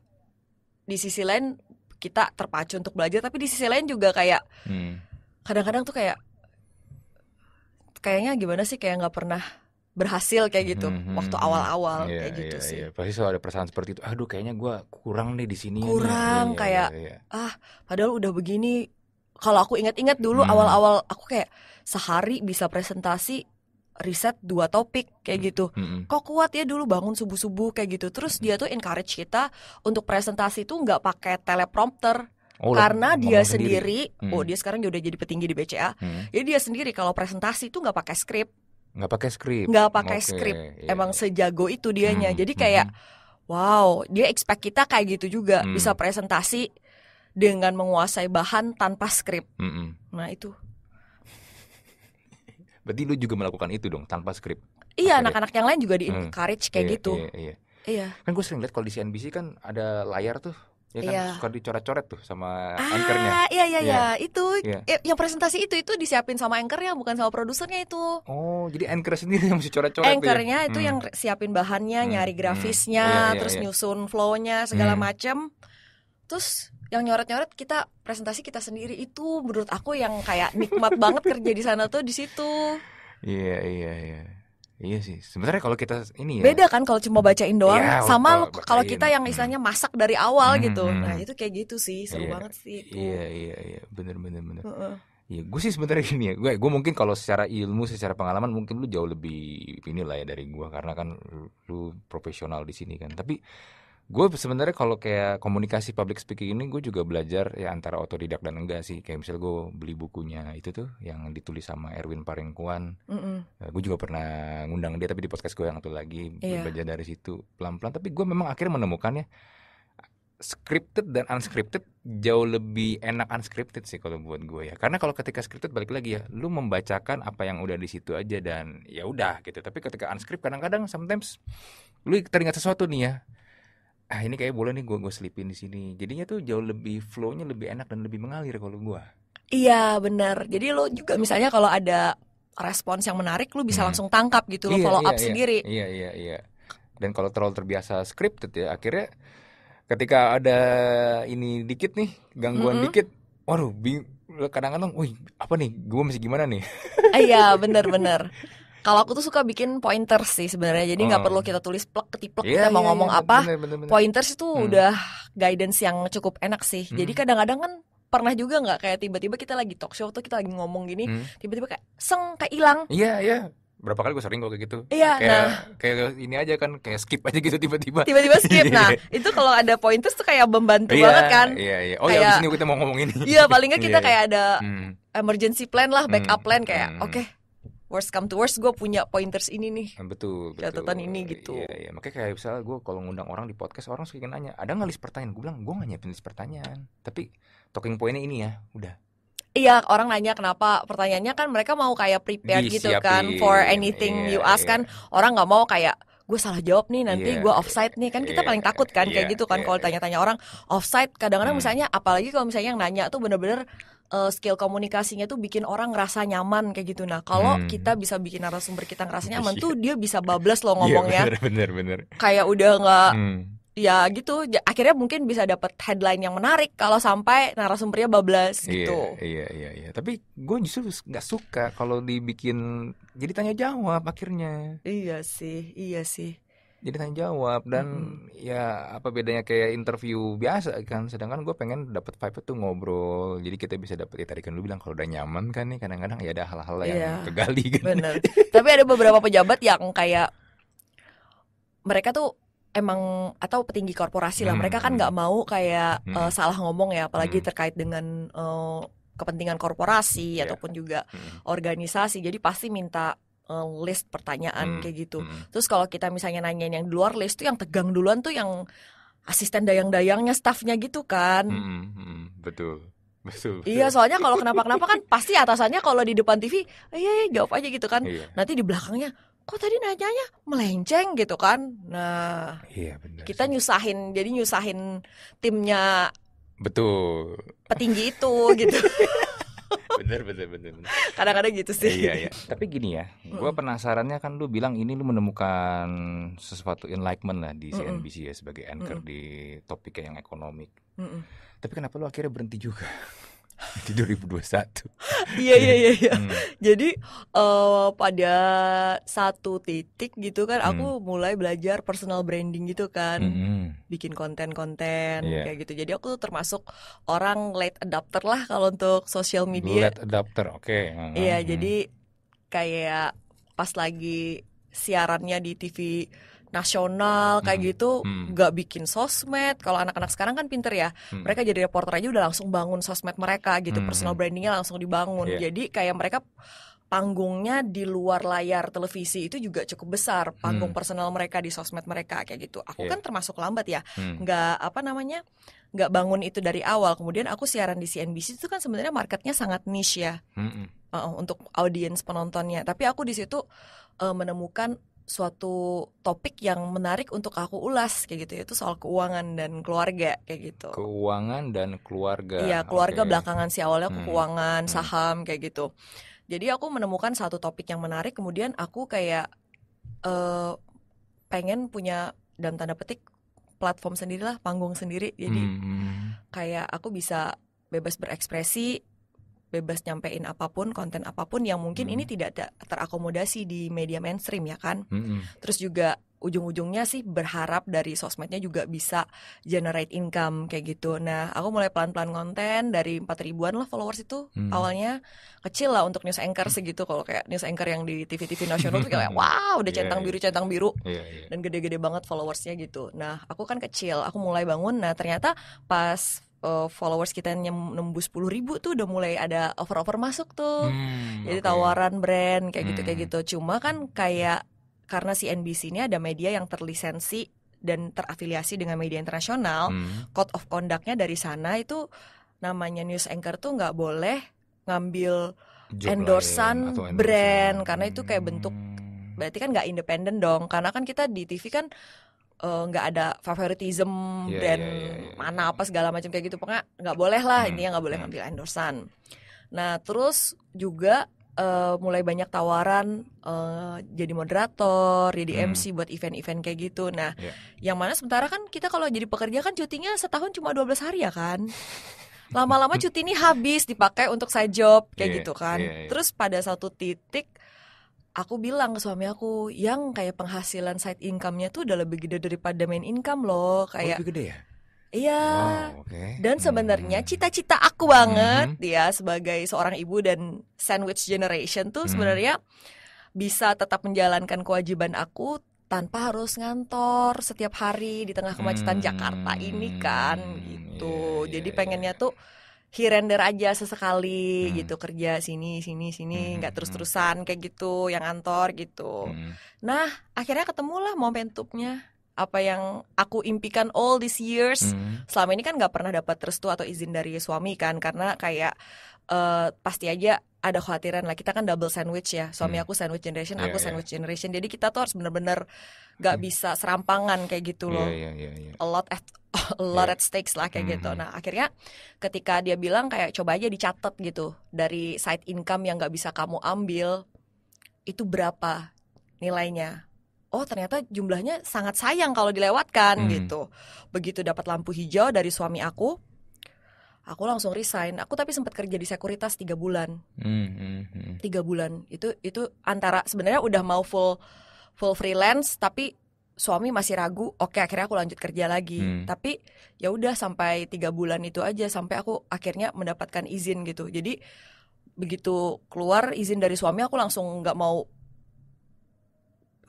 B: di sisi lain kita terpacu untuk belajar tapi di sisi lain juga kayak
A: Hmm.
B: kadang-kadang tuh kayak kayaknya gimana sih kayak nggak pernah berhasil kayak gitu
A: Mhm,
B: waktu
A: mhm.
B: awal-awal
A: Iya,
B: kayak gitu
A: iya,
B: sih.
A: iya. Pasti selalu ada perasaan seperti itu. Aduh, kayaknya gua kurang nih di sini.
B: Kurang,
A: Iya,
B: kayak
A: iya, iya.
B: Padahal udah begini. Kalau aku ingat-ingat dulu
A: Hmm.
B: awal-awal aku kayak sehari bisa presentasi riset dua topik kayak gitu.
A: Mm-mm.
B: Kok kuat ya dulu bangun subuh-subuh kayak gitu. Terus dia tuh encourage kita untuk presentasi tuh nggak pakai teleprompter
A: Oh,
B: karena dia sendiri,
A: Hmm.
B: oh dia sekarang udah jadi petinggi di BCA.
A: Hmm.
B: Jadi dia sendiri kalau presentasi tuh nggak pakai skrip,
A: nggak pakai skrip.
B: nggak pakai
A: Oke,
B: skrip.
A: iya,
B: Emang sejago itu dianya.
A: Hmm,
B: Jadi
A: hmm,
B: kayak
A: hmm.
B: wow, dia expect kita kayak gitu juga
A: Hmm.
B: bisa presentasi dengan menguasai bahan tanpa skrip.
A: Mm-mm.
B: Nah, itu. *laughs*
A: Berarti lu juga melakukan itu dong tanpa skrip.
B: Iya, anak-anak yang lain juga di
A: Hmm.
B: encourage kayak
A: Iya,
B: gitu.
A: Iya, iya.
B: Iya.
A: Kan gue sering lihat kalau di CNBC kan ada layar tuh, ya kan
B: Iya.
A: suka dicoret-coret tuh sama anchornya.
B: Ah, iya iya
A: Iya.
B: iya, itu
A: Iya.
B: eh, yang presentasi itu itu disiapin sama anchornya bukan sama produsernya itu.
A: Oh, jadi anchor sendiri yang mesti coret-coret ya?
B: Anchornya itu
A: Hmm.
B: yang siapin bahannya,
A: Hmm,
B: nyari
A: hmm.
B: grafisnya,
A: Iya, iya,
B: terus
A: iya.
B: nyusun flow-nya segala
A: Hmm.
B: macam. Terus yang nyoret-nyoret kita presentasi kita sendiri itu menurut aku yang kayak nikmat banget kerja di sana tuh di situ.
A: Iya, iya, iya. Iya sih. Sebenarnya kalau kita ini ya.
B: Beda kan kalau cuma bacain doang
A: Iya,
B: sama
A: kalau
B: kita yang
A: Hmm.
B: istilahnya masak dari awal
A: Hmm,
B: gitu.
A: hmm.
B: Nah, itu kayak gitu sih, seru
A: Iya,
B: banget sih itu.
A: Iya, iya, iya. Bener, bener, bener.
B: Heeh.
A: Iya, gue sih sebenarnya gini ya. Gue, gue mungkin kalau secara ilmu, secara pengalaman mungkin lu jauh lebih inilah ya dari gue karena kan lu, lu profesional di sini kan. Tapi gue sebenarnya kalau kayak komunikasi public speaking ini gue juga belajar ya antara otodidak dan enggak sih. Kayak misal gue beli bukunya itu tuh yang ditulis sama Erwin Parengkuan.
B: Mm-mm.
A: gue juga pernah ngundang dia tapi di podcast gue yang satu lagi
B: Iya.
A: belajar dari situ pelan-pelan. Tapi gue memang akhirnya menemukannya scripted dan unscripted jauh lebih enak unscripted sih kalau buat gue ya karena kalau ketika scripted balik lagi ya lu membacakan apa yang udah di situ aja dan ya udah gitu tapi ketika unscripted kadang-kadang sometimes lu teringat sesuatu nih ya ah ini kayak boleh nih gue gue selipin di sini jadinya tuh jauh lebih flownya lebih enak dan lebih mengalir kalau gue
B: Iya, benar. Jadi lo juga misalnya kalau ada respons yang menarik lu bisa
A: Hmm.
B: langsung tangkap gitu lo
A: Iya,
B: follow
A: iya,
B: up
A: iya.
B: sendiri.
A: Iya iya iya. Dan kalau terlalu terbiasa scripted ya, akhirnya ketika ada ini dikit nih, gangguan
B: Mm-mm.
A: dikit, waduh, bing- kadang-kadang, wih apa nih, gue mesti gimana nih?
B: Iya, benar-benar. *laughs* Kalau aku tuh suka bikin pointers sih sebenarnya. Jadi nggak
A: Oh.
B: perlu kita tulis plek ketiplek
A: Iya,
B: kita mau
A: iya,
B: ngomong
A: iya,
B: apa.
A: bener, bener, bener.
B: Pointers itu
A: Hmm.
B: udah guidance yang cukup enak sih. Jadi
A: Hmm.
B: kadang-kadang kan pernah juga nggak kayak tiba-tiba kita lagi talk show tuh kita lagi ngomong gini,
A: Hmm.
B: tiba-tiba kayak seng kayak hilang.
A: Iya iya. Berapa kali gue sering kok kayak gitu.
B: Iya,
A: kayak
B: nah
A: kayak ini aja kan, kayak skip aja gitu tiba-tiba.
B: tiba-tiba skip. *laughs*
A: Iya.
B: Nah, itu kalau ada pointers tuh kayak membantu
A: Iya,
B: banget kan.
A: Iya iya. Oh ya
B: Kayak-
A: abis ini kita mau ngomong ini.
B: Iya, paling nggak *laughs* kita
A: Iya, iya.
B: kayak ada
A: Hmm.
B: emergency plan lah, backup
A: Hmm,
B: plan kayak
A: hmm.
B: oke, worst come to worst gue punya pointers ini nih.
A: betul, betul.
B: Catatan ini gitu.
A: Iya, iya. Makanya kayak misalnya gue kalau ngundang orang di podcast orang suka nanya, ada nggak list pertanyaan? Gue bilang gue nggak nyiapin list pertanyaan. Tapi talking pointnya ini ya, udah.
B: Iya, orang nanya kenapa pertanyaannya kan mereka mau kayak prepared gitu kan for anything
A: iya,
B: you ask
A: iya.
B: kan. Orang nggak mau kayak gue salah jawab nih nanti
A: Iya,
B: gue offside nih kan kita
A: iya,
B: paling takut kan kayak
A: iya,
B: gitu kan
A: iya,
B: kalau
A: iya.
B: tanya-tanya orang offside kadang-kadang
A: Hmm.
B: misalnya apalagi kalau misalnya yang nanya tuh bener-bener uh, skill komunikasinya tuh bikin orang ngerasa nyaman kayak gitu nah kalau
A: Hmm.
B: kita bisa bikin narasumber kita ngerasa nyaman
A: Iya.
B: tuh dia bisa bablas loh *laughs*
A: Iya,
B: ngomongnya
A: bener bener bener.
B: kayak udah nggak
A: Hmm.
B: ya gitu akhirnya mungkin bisa dapat headline yang menarik kalau sampai narasumbernya bablas gitu
A: Iya, iya, iya, iya. Tapi gue justru nggak suka kalau dibikin jadi tanya jawab akhirnya.
B: iya sih iya sih
A: Jadi tanya jawab dan ya apa bedanya kayak interview biasa kan. Sedangkan gue pengen dapat vibe tuh ngobrol. Jadi kita bisa dapat ya tadi kan lu bilang kalau udah nyaman kan nih kadang-kadang ya ada hal-hal yang
B: Iya.
A: kegali kan. *laughs*
B: bener tapi ada beberapa pejabat yang kayak mereka tuh emang atau petinggi korporasi lah
A: Hmm,
B: mereka kan
A: hmm.
B: nggak mau kayak
A: Hmm.
B: eh, salah ngomong ya apalagi
A: Hmm.
B: terkait dengan eh, kepentingan korporasi
A: Iya.
B: ataupun juga
A: Hmm,
B: organisasi jadi pasti minta list pertanyaan
A: Hmm,
B: kayak gitu
A: hmm.
B: terus kalau kita misalnya nanyain yang di luar list tuh yang tegang duluan tuh yang asisten dayang-dayangnya staffnya gitu kan
A: Hmm, hmm, *laughs* betul. Betul.
B: Iya, soalnya kalau kenapa-kenapa kan pasti atasannya kalau di depan TV, "Eh, iya, iya, jawab aja gitu kan.
A: Iya.
B: Nanti di belakangnya, kok tadi nanyanya melenceng gitu kan. Nah,
A: Iya benar.
B: kita
A: sih.
B: nyusahin, jadi nyusahin timnya
A: betul.
B: petinggi itu gitu. *laughs*
A: Bener bener bener. bener.
B: Kadang-kadang gitu sih.
A: iya iya. Tapi gini ya, gue penasarannya kan lu bilang ini lu menemukan sesuatu enlightenment lah di. CNBC ya sebagai anchor
B: Mm-mm.
A: di topik yang ekonomik. Tapi kenapa lu akhirnya berhenti juga *laughs* di 2021?
B: Iya, iya, iya, iya.
A: Hmm,
B: Jadi eh, pada satu titik gitu kan,
A: Hmm.
B: aku mulai belajar personal branding gitu kan.
A: mm-mm.
B: bikin konten-konten
A: Iya.
B: kayak gitu. Jadi aku tuh termasuk orang late adapter lah kalau untuk social media.
A: Late adapter, oke. Hmm,
B: Iya,
A: hmm.
B: jadi kayak pas lagi siarannya di TV nasional kayak
A: Hmm,
B: gitu
A: hmm.
B: nggak bikin sosmed. Kalau anak-anak sekarang kan pinter ya.
A: Hmm.
B: Mereka jadi reporter aja udah langsung bangun sosmed mereka gitu.
A: Hmm,
B: Personal
A: hmm.
B: brandingnya langsung dibangun.
A: Iya.
B: Jadi kayak mereka panggungnya di luar layar televisi itu juga cukup besar. Panggung
A: Hmm.
B: personal mereka di sosmed mereka kayak gitu. Aku
A: Iya.
B: kan termasuk lambat ya
A: Hmm.
B: nggak apa namanya nggak bangun itu dari awal kemudian aku siaran di CNBC itu kan sebenarnya marketnya sangat niche ya
A: Mm-mm.
B: uh, untuk audiens penontonnya tapi aku di situ uh, menemukan suatu topik yang menarik untuk aku ulas kayak gitu itu soal keuangan dan keluarga kayak gitu
A: Keuangan dan keluarga.
B: Iya keluarga
A: Oke.
B: belakangan sih awalnya aku
A: Hmm.
B: keuangan
A: Hmm.
B: saham kayak gitu jadi aku menemukan satu topik yang menarik kemudian aku kayak eh pengen punya dalam tanda petik platform sendiri lah panggung sendiri jadi
A: Hmm.
B: kayak aku bisa bebas berekspresi bebas nyampein apa pun konten apa pun yang mungkin
A: Hmm.
B: ini tidak ter- terakomodasi di media mainstream ya kan
A: Mm-mm.
B: terus juga ujung-ujungnya sih berharap dari sosmednya juga bisa generate income kayak gitu. Nah, aku mulai pelan-pelan konten dari 4 ribuan lah followers itu.
A: Hmm.
B: Awalnya kecil lah untuk news anchor segitu kalau kayak news anchor yang di TV-TV nasional tuh kayak *laughs* wow, udah
A: Iya,
B: centang
A: iya.
B: biru centang biru
A: Iya, iya.
B: dan gede-gede banget followersnya gitu. Nah, aku kan kecil, aku mulai bangun. Nah, ternyata pas uh, followers kita nyem- nembus 10 ribu tuh udah mulai ada offer-offer masuk tuh.
A: Hmm,
B: Jadi tawaran brand kayak gitu kayak
A: Hmm.
B: gitu. Cuma kan kayak karena si NBC ini ada media yang terlisensi dan terafiliasi dengan media internasional,
A: Hmm.
B: code of conduct-nya dari sana itu namanya news anchor tuh nggak boleh ngambil
A: Job
B: endorsan brand, karena itu kayak bentuk
A: Hmm.
B: berarti kan nggak independen dong. Karena kan kita di TV kan eh, nggak ada favoritism
A: Iya,
B: brand
A: iya, iya, iya.
B: mana apa segala macam kayak gitu pokoknya nggak boleh lah
A: Hmm,
B: intinya nggak boleh
A: hmm.
B: ngambil endorsan. Nah terus juga eh, mulai banyak tawaran eh, jadi moderator, jadi
A: Hmm.
B: MC buat event-event kayak gitu. Nah
A: Iya.
B: yang mana sementara kan kita kalau jadi pekerja kan cutinya setahun cuma 12 hari ya kan. Lama-lama *laughs* cuti ini habis dipakai untuk side job kayak
A: Iya,
B: gitu kan.
A: iya, iya.
B: Terus pada satu titik aku bilang ke suami aku yang kayak penghasilan side income-nya tuh udah lebih gede daripada main income loh
A: Oh,
B: kayak
A: lebih gede ya?
B: iya
A: Wow, oke.
B: dan sebenarnya
A: Hmm.
B: cita-cita aku banget
A: Mhm.
B: ya sebagai seorang ibu dan sandwich generation tuh
A: Hmm.
B: sebenarnya bisa tetap menjalankan kewajiban aku tanpa harus ngantor setiap hari di tengah kemacetan
A: Hmm,
B: Jakarta ini kan gitu.
A: iya,
B: Jadi
A: iya,
B: pengennya
A: iya.
B: Tuh hirender aja sesekali
A: Hmm.
B: gitu kerja sini sini sini
A: Hmm,
B: nggak
A: hmm,
B: terus-terusan kayak gitu yang kantor gitu.
A: Hmm.
B: Nah, akhirnya ketemulah momentumnya apa yang aku impikan all these years
A: Hmm.
B: selama ini kan nggak pernah dapat restu atau izin dari suami kan karena kayak eh, pasti aja ada khawatiran lah kita kan double sandwich ya suami
A: Hmm.
B: aku sandwich generation
A: Iya,
B: aku
A: iya.
B: sandwich generation jadi kita tuh harus bener-bener gak
A: Hmm.
B: bisa serampangan kayak gitu loh
A: Iya, iya, iya, iya.
B: a lot at *laughs* a lot
A: Iya.
B: at stakes lah kayak gitu.
A: Mhm.
B: Nah akhirnya ketika dia bilang kayak coba aja dicatat gitu dari side income yang nggak bisa kamu ambil itu berapa nilainya. Oh ternyata jumlahnya sangat sayang kalau dilewatkan
A: Hmm.
B: gitu. Begitu dapat lampu hijau dari suami aku, aku langsung resign. Aku tapi sempat kerja di sekuritas tiga bulan
A: Hmm, hmm, hmm.
B: tiga bulan itu itu antara sebenarnya udah mau full full freelance tapi suami masih ragu oke akhirnya aku lanjut kerja lagi
A: Hmm.
B: tapi ya udah sampai tiga bulan itu aja sampai aku akhirnya mendapatkan izin gitu jadi begitu keluar izin dari suami aku langsung nggak mau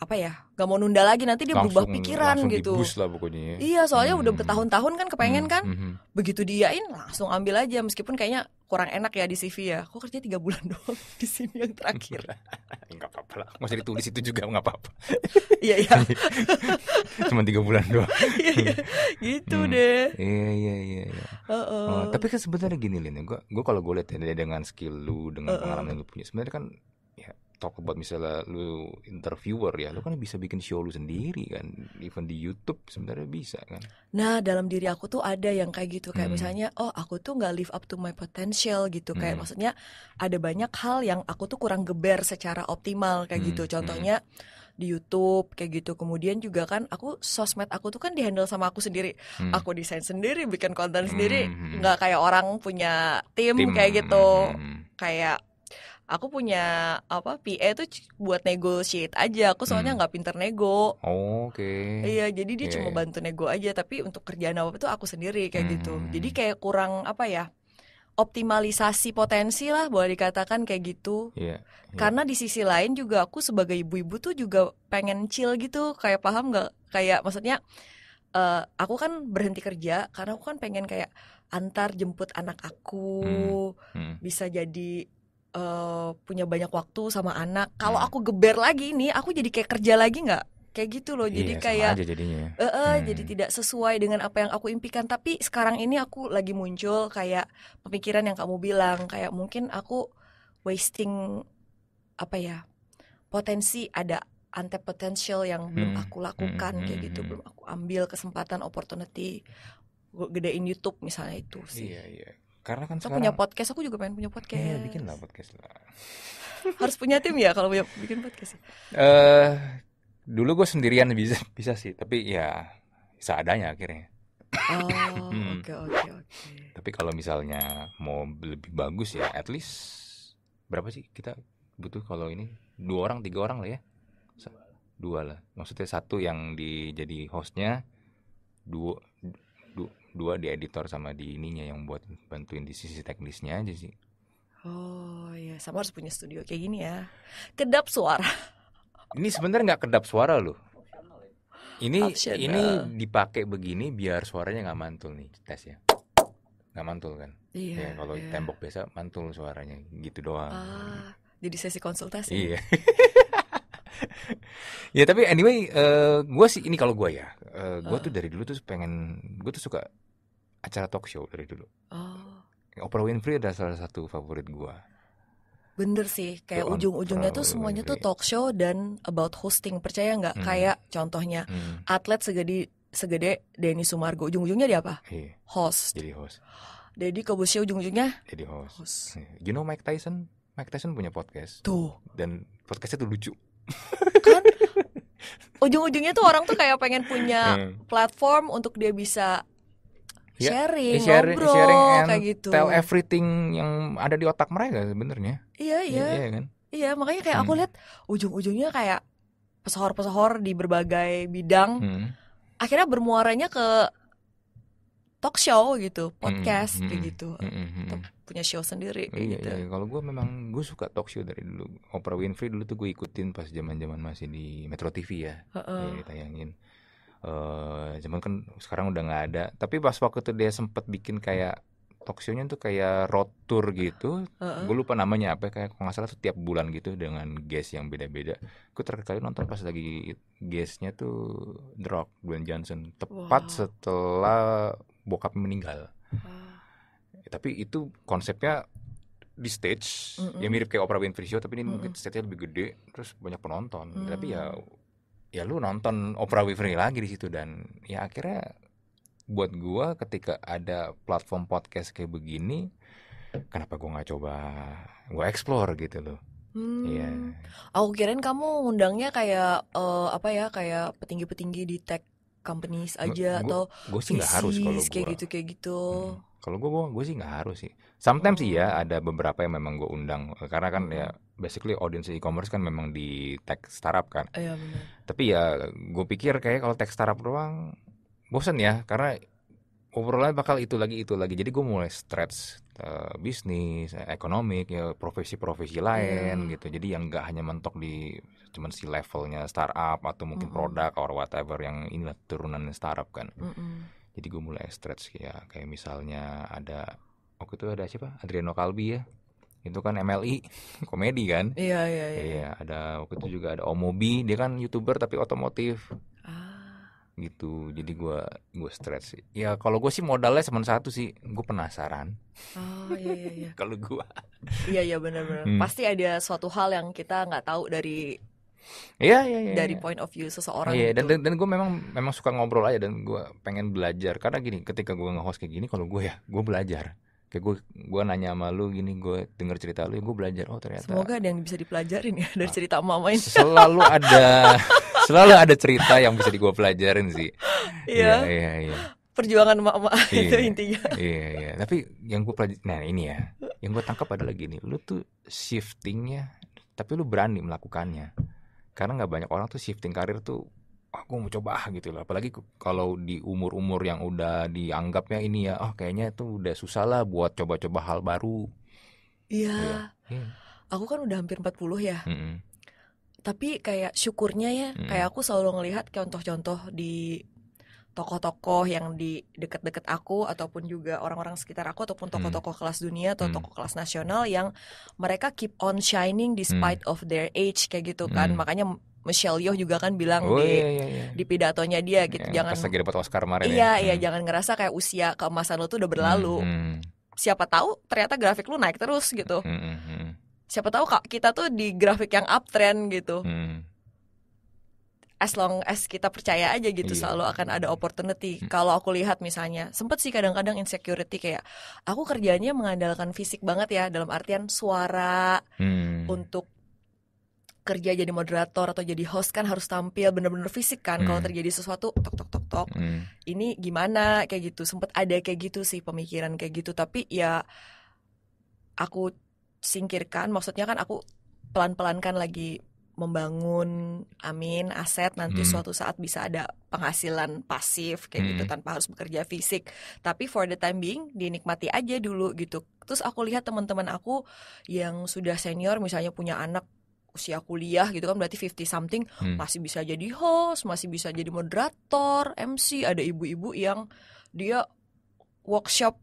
B: apa ya nggak mau nunda lagi nanti dia berubah pikiran
A: langsung
B: gitu
A: dibus lah pokoknya ya.
B: iya soalnya udah
A: Hmm.
B: bertahun-tahun kan kepengen
A: Hmm,
B: kan
A: hmm, hmm.
B: begitu diain langsung ambil aja meskipun kayaknya kurang enak ya di CV ya aku kerja tiga bulan *laughs* doang di sini yang terakhir *laughs*
A: Enggak apa-apa lah. Nggak usah ditulis itu juga nggak apa-apa. *laughs*
B: iya iya
A: Cuma tiga bulan doang.
B: Iya, iya. gitu
A: Hmm.
B: deh
A: Iya iya iya. iya.
B: Heeh.
A: Oh, tapi kan sebenarnya gini Lin, gue gue kalau gue lihat ya, dengan skill lu dengan
B: Uh-uh.
A: pengalaman yang lu punya, sebenarnya kan talk about misalnya lu interviewer ya, lu kan bisa bikin show lu sendiri kan, even di YouTube sebenarnya bisa kan.
B: Nah, dalam diri aku tuh ada yang kayak gitu, kayak
A: Hmm.
B: misalnya, oh aku tuh nggak live up to my potential gitu, kayak
A: Hmm.
B: maksudnya ada banyak hal yang aku tuh kurang geber secara optimal kayak
A: Hmm,
B: gitu. Contohnya di YouTube kayak gitu. Kemudian juga kan aku sosmed aku tuh kan dihandle sama aku sendiri.
A: Hmm.
B: Aku desain sendiri, bikin konten sendiri,
A: Hmm.
B: nggak kayak orang punya tim,
A: Tim,
B: kayak gitu.
A: hmm,
B: Kayak aku punya apa PA c- buat negotiate aja. Aku soalnya
A: Hmm.
B: nggak pinter nego.
A: Oke.
B: Iya, jadi dia
A: Iya,
B: cuma bantu nego aja, tapi untuk kerjaan apa itu aku sendiri kayak gitu.
A: Hmm.
B: Jadi kayak kurang apa ya? Optimalisasi potensi lah boleh dikatakan kayak gitu.
A: Iya. iya.
B: Karena di sisi lain juga aku sebagai ibu-ibu tuh juga pengen chill gitu, kayak paham nggak? Kayak maksudnya eh aku kan berhenti kerja karena aku kan pengen kayak antar jemput anak aku,
A: Hmm.
B: bisa jadi eh punya banyak waktu sama anak. Kalau
A: Hmm.
B: aku geber lagi nih, aku jadi kayak kerja lagi nggak? Kayak gitu loh. Jadi
A: Iya,
B: kayak
A: aja jadinya.
B: Eh, eh,
A: Hmm.
B: jadi tidak sesuai dengan apa yang aku impikan. Tapi sekarang ini aku lagi muncul kayak pemikiran yang kamu bilang, kayak mungkin aku wasting apa ya potensi ada untapped potential yang belum
A: Hmm,
B: aku lakukan
A: hmm,
B: kayak
A: hmm,
B: gitu,
A: hmm.
B: belum aku ambil kesempatan opportunity gedein YouTube misalnya itu sih.
A: Iya iya. Karena kan sekarang
B: punya podcast, aku juga pengen punya podcast.
A: Iya, bikin lah podcast lah. *laughs*
B: Harus punya tim ya kalau punya bikin podcast.
A: Eh, dulu gue sendirian bisa bisa sih, tapi ya seadanya akhirnya.
B: Oh, *laughs*
A: Hmm.
B: oke oke oke.
A: Tapi kalau misalnya mau lebih bagus ya, at least berapa sih kita butuh kalau ini dua orang tiga orang lah ya, dua lah. Maksudnya satu yang di jadi hostnya, dua du- dua di editor sama di ininya yang buat bantuin di sisi teknisnya aja sih.
B: Oh iya, sama harus punya studio kayak gini ya. Kedap suara. *laughs*
A: Ini sebenarnya nggak kedap suara loh. Ini
B: Optional.
A: ini dipakai begini biar suaranya nggak mantul nih tes ya. Nggak mantul kan?
B: Iya.
A: ya kalau
B: iya.
A: tembok biasa mantul suaranya gitu doang.
B: Ah, jadi sesi konsultasi.
A: Iya. *laughs* ya tapi anyway, eh gue sih ini kalau gue ya, gue tuh
B: Ah.
A: dari dulu tuh pengen, gue tuh suka acara talk show dari dulu.
B: Oh,
A: Oprah Winfrey adalah salah satu favorit gue.
B: bener sih. Kayak ujung-ujungnya tuh semuanya tuh talk show dan about hosting. Percaya nggak?
A: Hmm.
B: Kayak contohnya
A: Hmm,
B: atlet segede segede Denny Sumargo. Ujung-ujungnya dia apa?
A: iya,
B: Host.
A: jadi host,
B: Deddy Kobusya ujung-ujungnya
A: jadi host.
B: host.
A: You know Mike Tyson? Mike Tyson punya podcast
B: Tuh,
A: dan podcastnya tuh lucu.
B: kan? Ujung-ujungnya tuh orang tuh kayak pengen punya
A: Hmm.
B: platform untuk dia bisa
A: Ya,
B: sharing,
A: sharing,
B: ngobrol
A: sharing and
B: kayak gitu.
A: tell everything yang ada di otak mereka sebenarnya.
B: Iya, iya.
A: Iya kan?
B: Iya, makanya kayak aku
A: Hmm.
B: lihat ujung-ujungnya kayak pesohor-pesohor di berbagai bidang
A: Hmm.
B: akhirnya bermuaranya ke talk show gitu, podcast
A: Hmm,
B: kayak
A: hmm,
B: gitu.
A: hmm, hmm, hmm.
B: Punya show sendiri kayak
A: Iya,
B: gitu.
A: iya. Kalau gue memang gue suka talk show dari dulu. Oprah Winfrey dulu tuh gue ikutin pas zaman-zaman masih di Metro TV ya,
B: Heeh.
A: ya ditayangin. Eh, zaman kan sekarang udah nggak ada. Tapi pas waktu itu dia sempet bikin kayak talk show-nya tuh kayak road tour gitu.
B: Heeh.
A: Gue lupa namanya apa. Kayak kalau nggak salah tuh tiap bulan gitu dengan guest yang beda-beda. Gue terakhir kali nonton pas lagi guestnya tuh The Rock, Dwayne Johnson. Tepat
B: Wow.
A: setelah bokap meninggal.
B: Ah.
A: Tapi itu konsepnya di stage
B: Mm-mm.
A: ya mirip kayak Oprah Winfrey Show tapi ini
B: Mm-mm.
A: mungkin stage-nya lebih gede terus banyak penonton
B: Mm.
A: tapi ya ya lu nonton Oprah Winfrey lagi di situ dan ya akhirnya buat gua ketika ada platform podcast kayak begini kenapa gua nggak coba gua explore gitu loh
B: Hmm.
A: Iya.
B: Aku kirain kamu ngundangnya kayak eh, apa ya kayak petinggi-petinggi di tech companies aja
A: Gua-
B: atau
A: gue sih nggak harus kalau
B: kayak gitu kayak gitu.
A: Hmm. Kalau gue gue sih nggak harus sih. Sometimes sih ya
B: Oh.
A: ada beberapa yang memang gue undang karena kan ya basically audience e-commerce kan memang di tech startup kan.
B: Iya benar.
A: Tapi ya gue pikir kayak kalau tech startup doang bosen ya karena obrolannya bakal itu lagi itu lagi. Jadi gue mulai stretch eh, bisnis, ekonomik ya profesi-profesi lain
B: Iya.
A: gitu. Jadi yang nggak hanya mentok di cuman si levelnya startup atau mungkin
B: Mm-mm.
A: produk or whatever yang inilah turunan startup kan
B: Mm-mm.
A: jadi gue mulai stretch ya kayak misalnya ada waktu itu ada siapa Adriano Kalbi ya itu kan MLI *laughs* komedi kan
B: Iya iya iya.
A: iya ada waktu itu juga ada Omobi dia kan youtuber tapi otomotif
B: Ah.
A: gitu jadi gue gue stretch sih ya kalau gue sih modalnya cuma satu sih gue penasaran
B: Oh iya iya iya. *laughs*
A: kalau gue
B: Iya iya benar-benar.
A: Hmm.
B: Pasti ada suatu hal yang kita nggak tahu dari
A: iya iya iya
B: dari
A: iya.
B: point of view seseorang
A: Iya, dan
B: gitu.
A: dan, dan gue memang memang suka ngobrol aja dan gue pengen belajar karena gini ketika gue nge-host kayak gini kalau gue ya gue belajar kayak gue gue nanya sama lu gini gue denger cerita lu ya gue belajar oh ternyata
B: Semoga ada yang bisa dipelajarin ya dari cerita mama ini. *laughs*
A: selalu ada selalu ada cerita yang bisa di gue pelajarin sih
B: Iya,
A: iya iya
B: perjuangan mama *laughs* itu
A: Iya.
B: intinya.
A: iya iya tapi yang gue pelajari nah ini ya yang gue tangkap adalah gini lu tuh shiftingnya tapi lu berani melakukannya karena nggak banyak orang tuh shifting karir tuh ah gue mau coba ah," gitu loh apalagi kalau di umur-umur yang udah dianggapnya ini ya oh kayaknya tuh udah susah lah buat coba-coba hal baru
B: Iya.
A: Iya.
B: Aku kan udah hampir 40 ya.
A: Mm-mm.
B: Tapi kayak syukurnya ya,
A: Mm-mm.
B: kayak aku selalu ngelihat contoh-contoh di tokoh-tokoh yang di deket-deket aku ataupun juga orang-orang sekitar aku ataupun
A: Hmm.
B: tokoh-tokoh kelas dunia atau
A: Hmm.
B: tokoh kelas nasional yang mereka keep on shining despite of their age kayak gitu kan.
A: Hmm.
B: Makanya Michelle Yeoh juga kan bilang
A: oh
B: di
A: iya iya iya
B: di pidatonya dia gitu,
A: Yang
B: jangan
A: pas lagi dapat Oscar kemarin
B: Iya,
A: ya
B: iya,
A: Hmm.
B: jangan ngerasa kayak usia keemasan lo tuh udah berlalu.
A: Hmm, hmm,
B: Siapa tahu ternyata grafik lu naik terus gitu.
A: hmm, hmm, hmm,
B: Siapa tahu kak kita tuh di grafik yang uptrend gitu.
A: hmm.
B: As long as kita percaya aja gitu
A: Iya.
B: selalu akan ada opportunity.
A: Hmm.
B: Kalau aku lihat misalnya, sempet sih kadang-kadang insecurity kayak aku kerjanya mengandalkan fisik banget ya dalam artian suara
A: Hmm.
B: untuk kerja jadi moderator atau jadi host kan harus tampil bener-bener fisik kan. Kalau
A: Hmm.
B: terjadi sesuatu tok tok tok tok
A: Hmm.
B: ini gimana kayak gitu sempet ada kayak gitu sih pemikiran kayak gitu tapi ya aku singkirkan maksudnya kan aku pelan-pelan kan lagi membangun amin aset nanti
A: Hmm.
B: suatu saat bisa ada penghasilan pasif kayak gitu
A: Hmm.
B: tanpa harus bekerja fisik tapi for the time being dinikmati aja dulu gitu terus aku lihat teman-teman aku yang sudah senior misalnya punya anak usia kuliah gitu kan berarti 50 something
A: Hmm.
B: masih bisa jadi host, masih bisa jadi moderator, MC, ada ibu-ibu yang dia workshop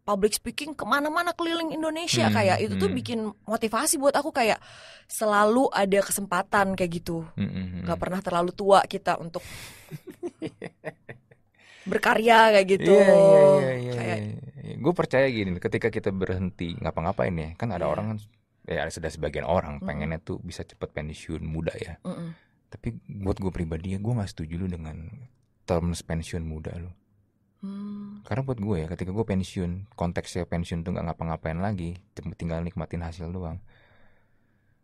B: public speaking ke mana-mana keliling Indonesia
A: Hmm,
B: kayak itu tuh
A: hmm.
B: bikin motivasi buat aku kayak selalu ada kesempatan kayak gitu
A: Hmm, hmm, hmm.
B: nggak pernah terlalu tua kita untuk *laughs* berkarya kayak gitu
A: Iya, iya, iya, iya,
B: kayak
A: iya. Gue percaya gini, ketika kita berhenti ngapa-ngapain ya, kan ada
B: Iya.
A: orang kan, ya ada sebagian orang
B: Mm-mm.
A: pengennya tuh bisa cepet pensiun muda ya.
B: Mm-mm.
A: Tapi buat gue pribadi ya, gue nggak setuju lu dengan terms pensiun muda lu.
B: Hmm,
A: Karena buat gue ya, ketika gue pensiun, konteksnya pensiun tuh nggak ngapa-ngapain lagi, tinggal nikmatin hasil doang.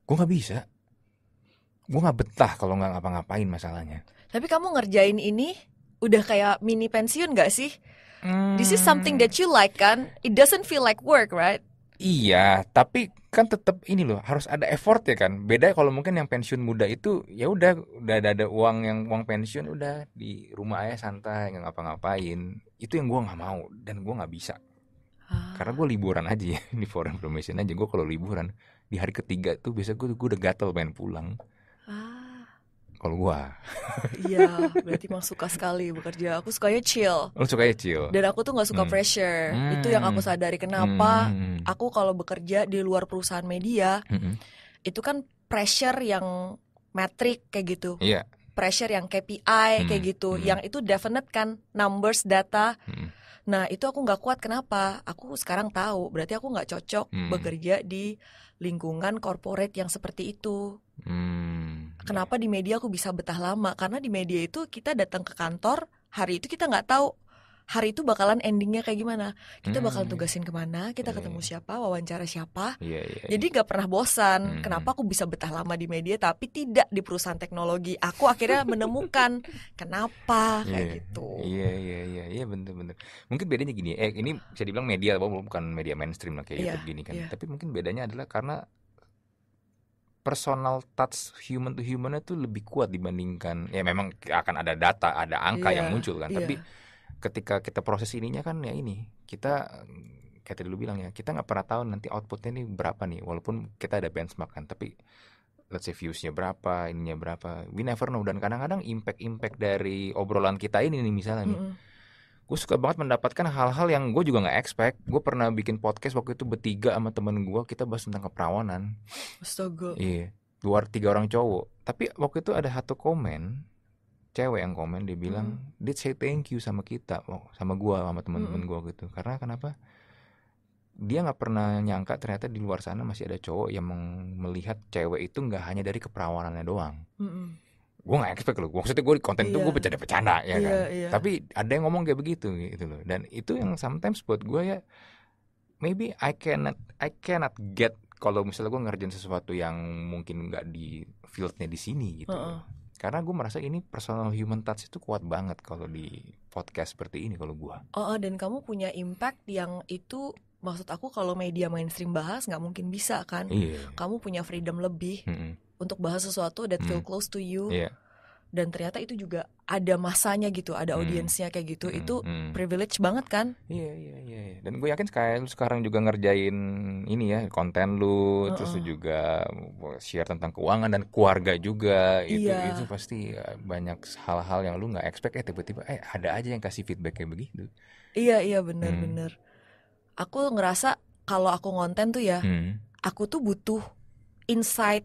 A: Gue nggak bisa. Gue nggak betah kalau nggak ngapa-ngapain masalahnya.
B: tapi kamu ngerjain ini udah kayak mini pensiun gak sih? This is something
A: Hmm.
B: that you like kan? It doesn't feel like work, right?
A: Iya, tapi kan tetap ini loh harus ada effort ya kan. Beda kalau mungkin yang pensiun muda itu ya udah udah ada, ada uang yang uang pensiun udah di rumah aja santai nggak ngapa-ngapain. Itu yang gua nggak mau dan gua nggak bisa. Karena gue liburan aja *laughs* ya di foreign information aja. Gue kalau liburan di hari ketiga tuh biasa gue gue udah gatel pengen pulang. Kalau gua,
B: iya, berarti emang suka sekali bekerja. Aku sukanya chill.
A: lu suka ya chill.
B: Dan aku tuh nggak suka
A: Hmm.
B: pressure.
A: Hmm.
B: Itu yang aku sadari kenapa
A: Hmm,
B: aku kalau bekerja di luar perusahaan media
A: hmm, hmm.
B: itu kan pressure yang metrik kayak gitu.
A: Iya.
B: Pressure yang KPI kayak
A: Hmm.
B: gitu.
A: Hmm.
B: Yang itu definite kan numbers data.
A: Hmm.
B: Nah itu aku nggak kuat kenapa? Aku sekarang tahu berarti aku nggak cocok
A: Hmm.
B: bekerja di lingkungan corporate yang seperti itu.
A: Hmm.
B: Kenapa di media aku bisa betah lama? Karena di media itu kita datang ke kantor hari itu kita nggak tahu hari itu bakalan endingnya kayak gimana. Kita
A: Hmm.
B: tugasin ke mana? Kita
A: Iya,
B: ketemu
A: iya.
B: siapa? Wawancara siapa?
A: Iya, iya. iya.
B: Jadi nggak pernah bosan.
A: Hmm.
B: Kenapa aku bisa betah lama di media tapi tidak di perusahaan teknologi? Aku akhirnya *laughs* menemukan kenapa kayak
A: Iya,
B: gitu.
A: Iya iya iya iya bener-bener. Mungkin bedanya gini, eh ini bisa dibilang media bukan media mainstream lah kayak YouTube gini kan. Tapi mungkin bedanya adalah karena personal touch human to human itu lebih kuat dibandingkan ya memang akan ada data, ada angka
B: Iya,
A: yang muncul kan.
B: iya.
A: Tapi ketika kita proses ininya kan ya ini kita mm, kayak tadi lu bilang ya kita nggak pernah tahu nanti outputnya ini berapa nih walaupun kita ada benchmark kan tapi let's say viewsnya berapa ininya berapa we never know dan kadang-kadang impact impact dari obrolan kita ini nih misalnya nih
B: Mm-mm.
A: Gue suka banget mendapatkan hal-hal yang gue juga nggak expect. Gue pernah bikin podcast waktu itu bertiga sama temen gue kita bahas tentang keperawanan.
B: Astaga.
A: iya luar tiga orang cowok. Tapi waktu itu ada satu komen cewek yang komen dia bilang dia say thank you sama kita oh, sama gue sama teman-teman
B: Mm-mm.
A: gue gitu. Karena kenapa? Dia nggak pernah nyangka ternyata di luar sana masih ada cowok yang melihat cewek itu nggak hanya dari keperawanannya doang.
B: Mm-mm.
A: Gue nggak expect loh maksudnya gue di konten itu
B: Iya.
A: gue bercanda-bercanda ya kan
B: Iya, iya.
A: tapi ada yang ngomong kayak begitu gitu loh dan itu yang sometimes buat gue ya maybe I cannot I cannot get kalau misalnya gue ngerjain sesuatu yang mungkin nggak di fieldnya di sini gitu
B: Heeh.
A: loh. karena gue merasa ini personal human touch itu kuat banget kalau di podcast seperti ini kalau gue
B: Oh, oh, dan kamu punya impact yang itu maksud aku kalau media mainstream bahas nggak mungkin bisa kan?
A: iya
B: Kamu punya freedom lebih
A: Mm-mm.
B: Untuk bahas sesuatu that feel
A: Hmm.
B: close to you
A: Iya.
B: dan ternyata itu juga ada masanya gitu, ada
A: Hmm.
B: audiensnya kayak gitu.
A: Mm-mm.
B: Itu privilege banget kan?
A: Iya iya iya iya. dan gue yakin kayak lu sekarang juga ngerjain ini ya konten lu terus lu juga share tentang keuangan dan keluarga juga itu
B: Iya.
A: itu pasti ya, banyak hal-hal yang lu nggak expect eh tiba-tiba eh ada aja yang kasih feedback kayak begitu.
B: Iya, iya
A: Hmm.
B: bener-bener. Aku ngerasa kalau aku ngonten tuh ya,
A: Hmm.
B: aku tuh butuh insight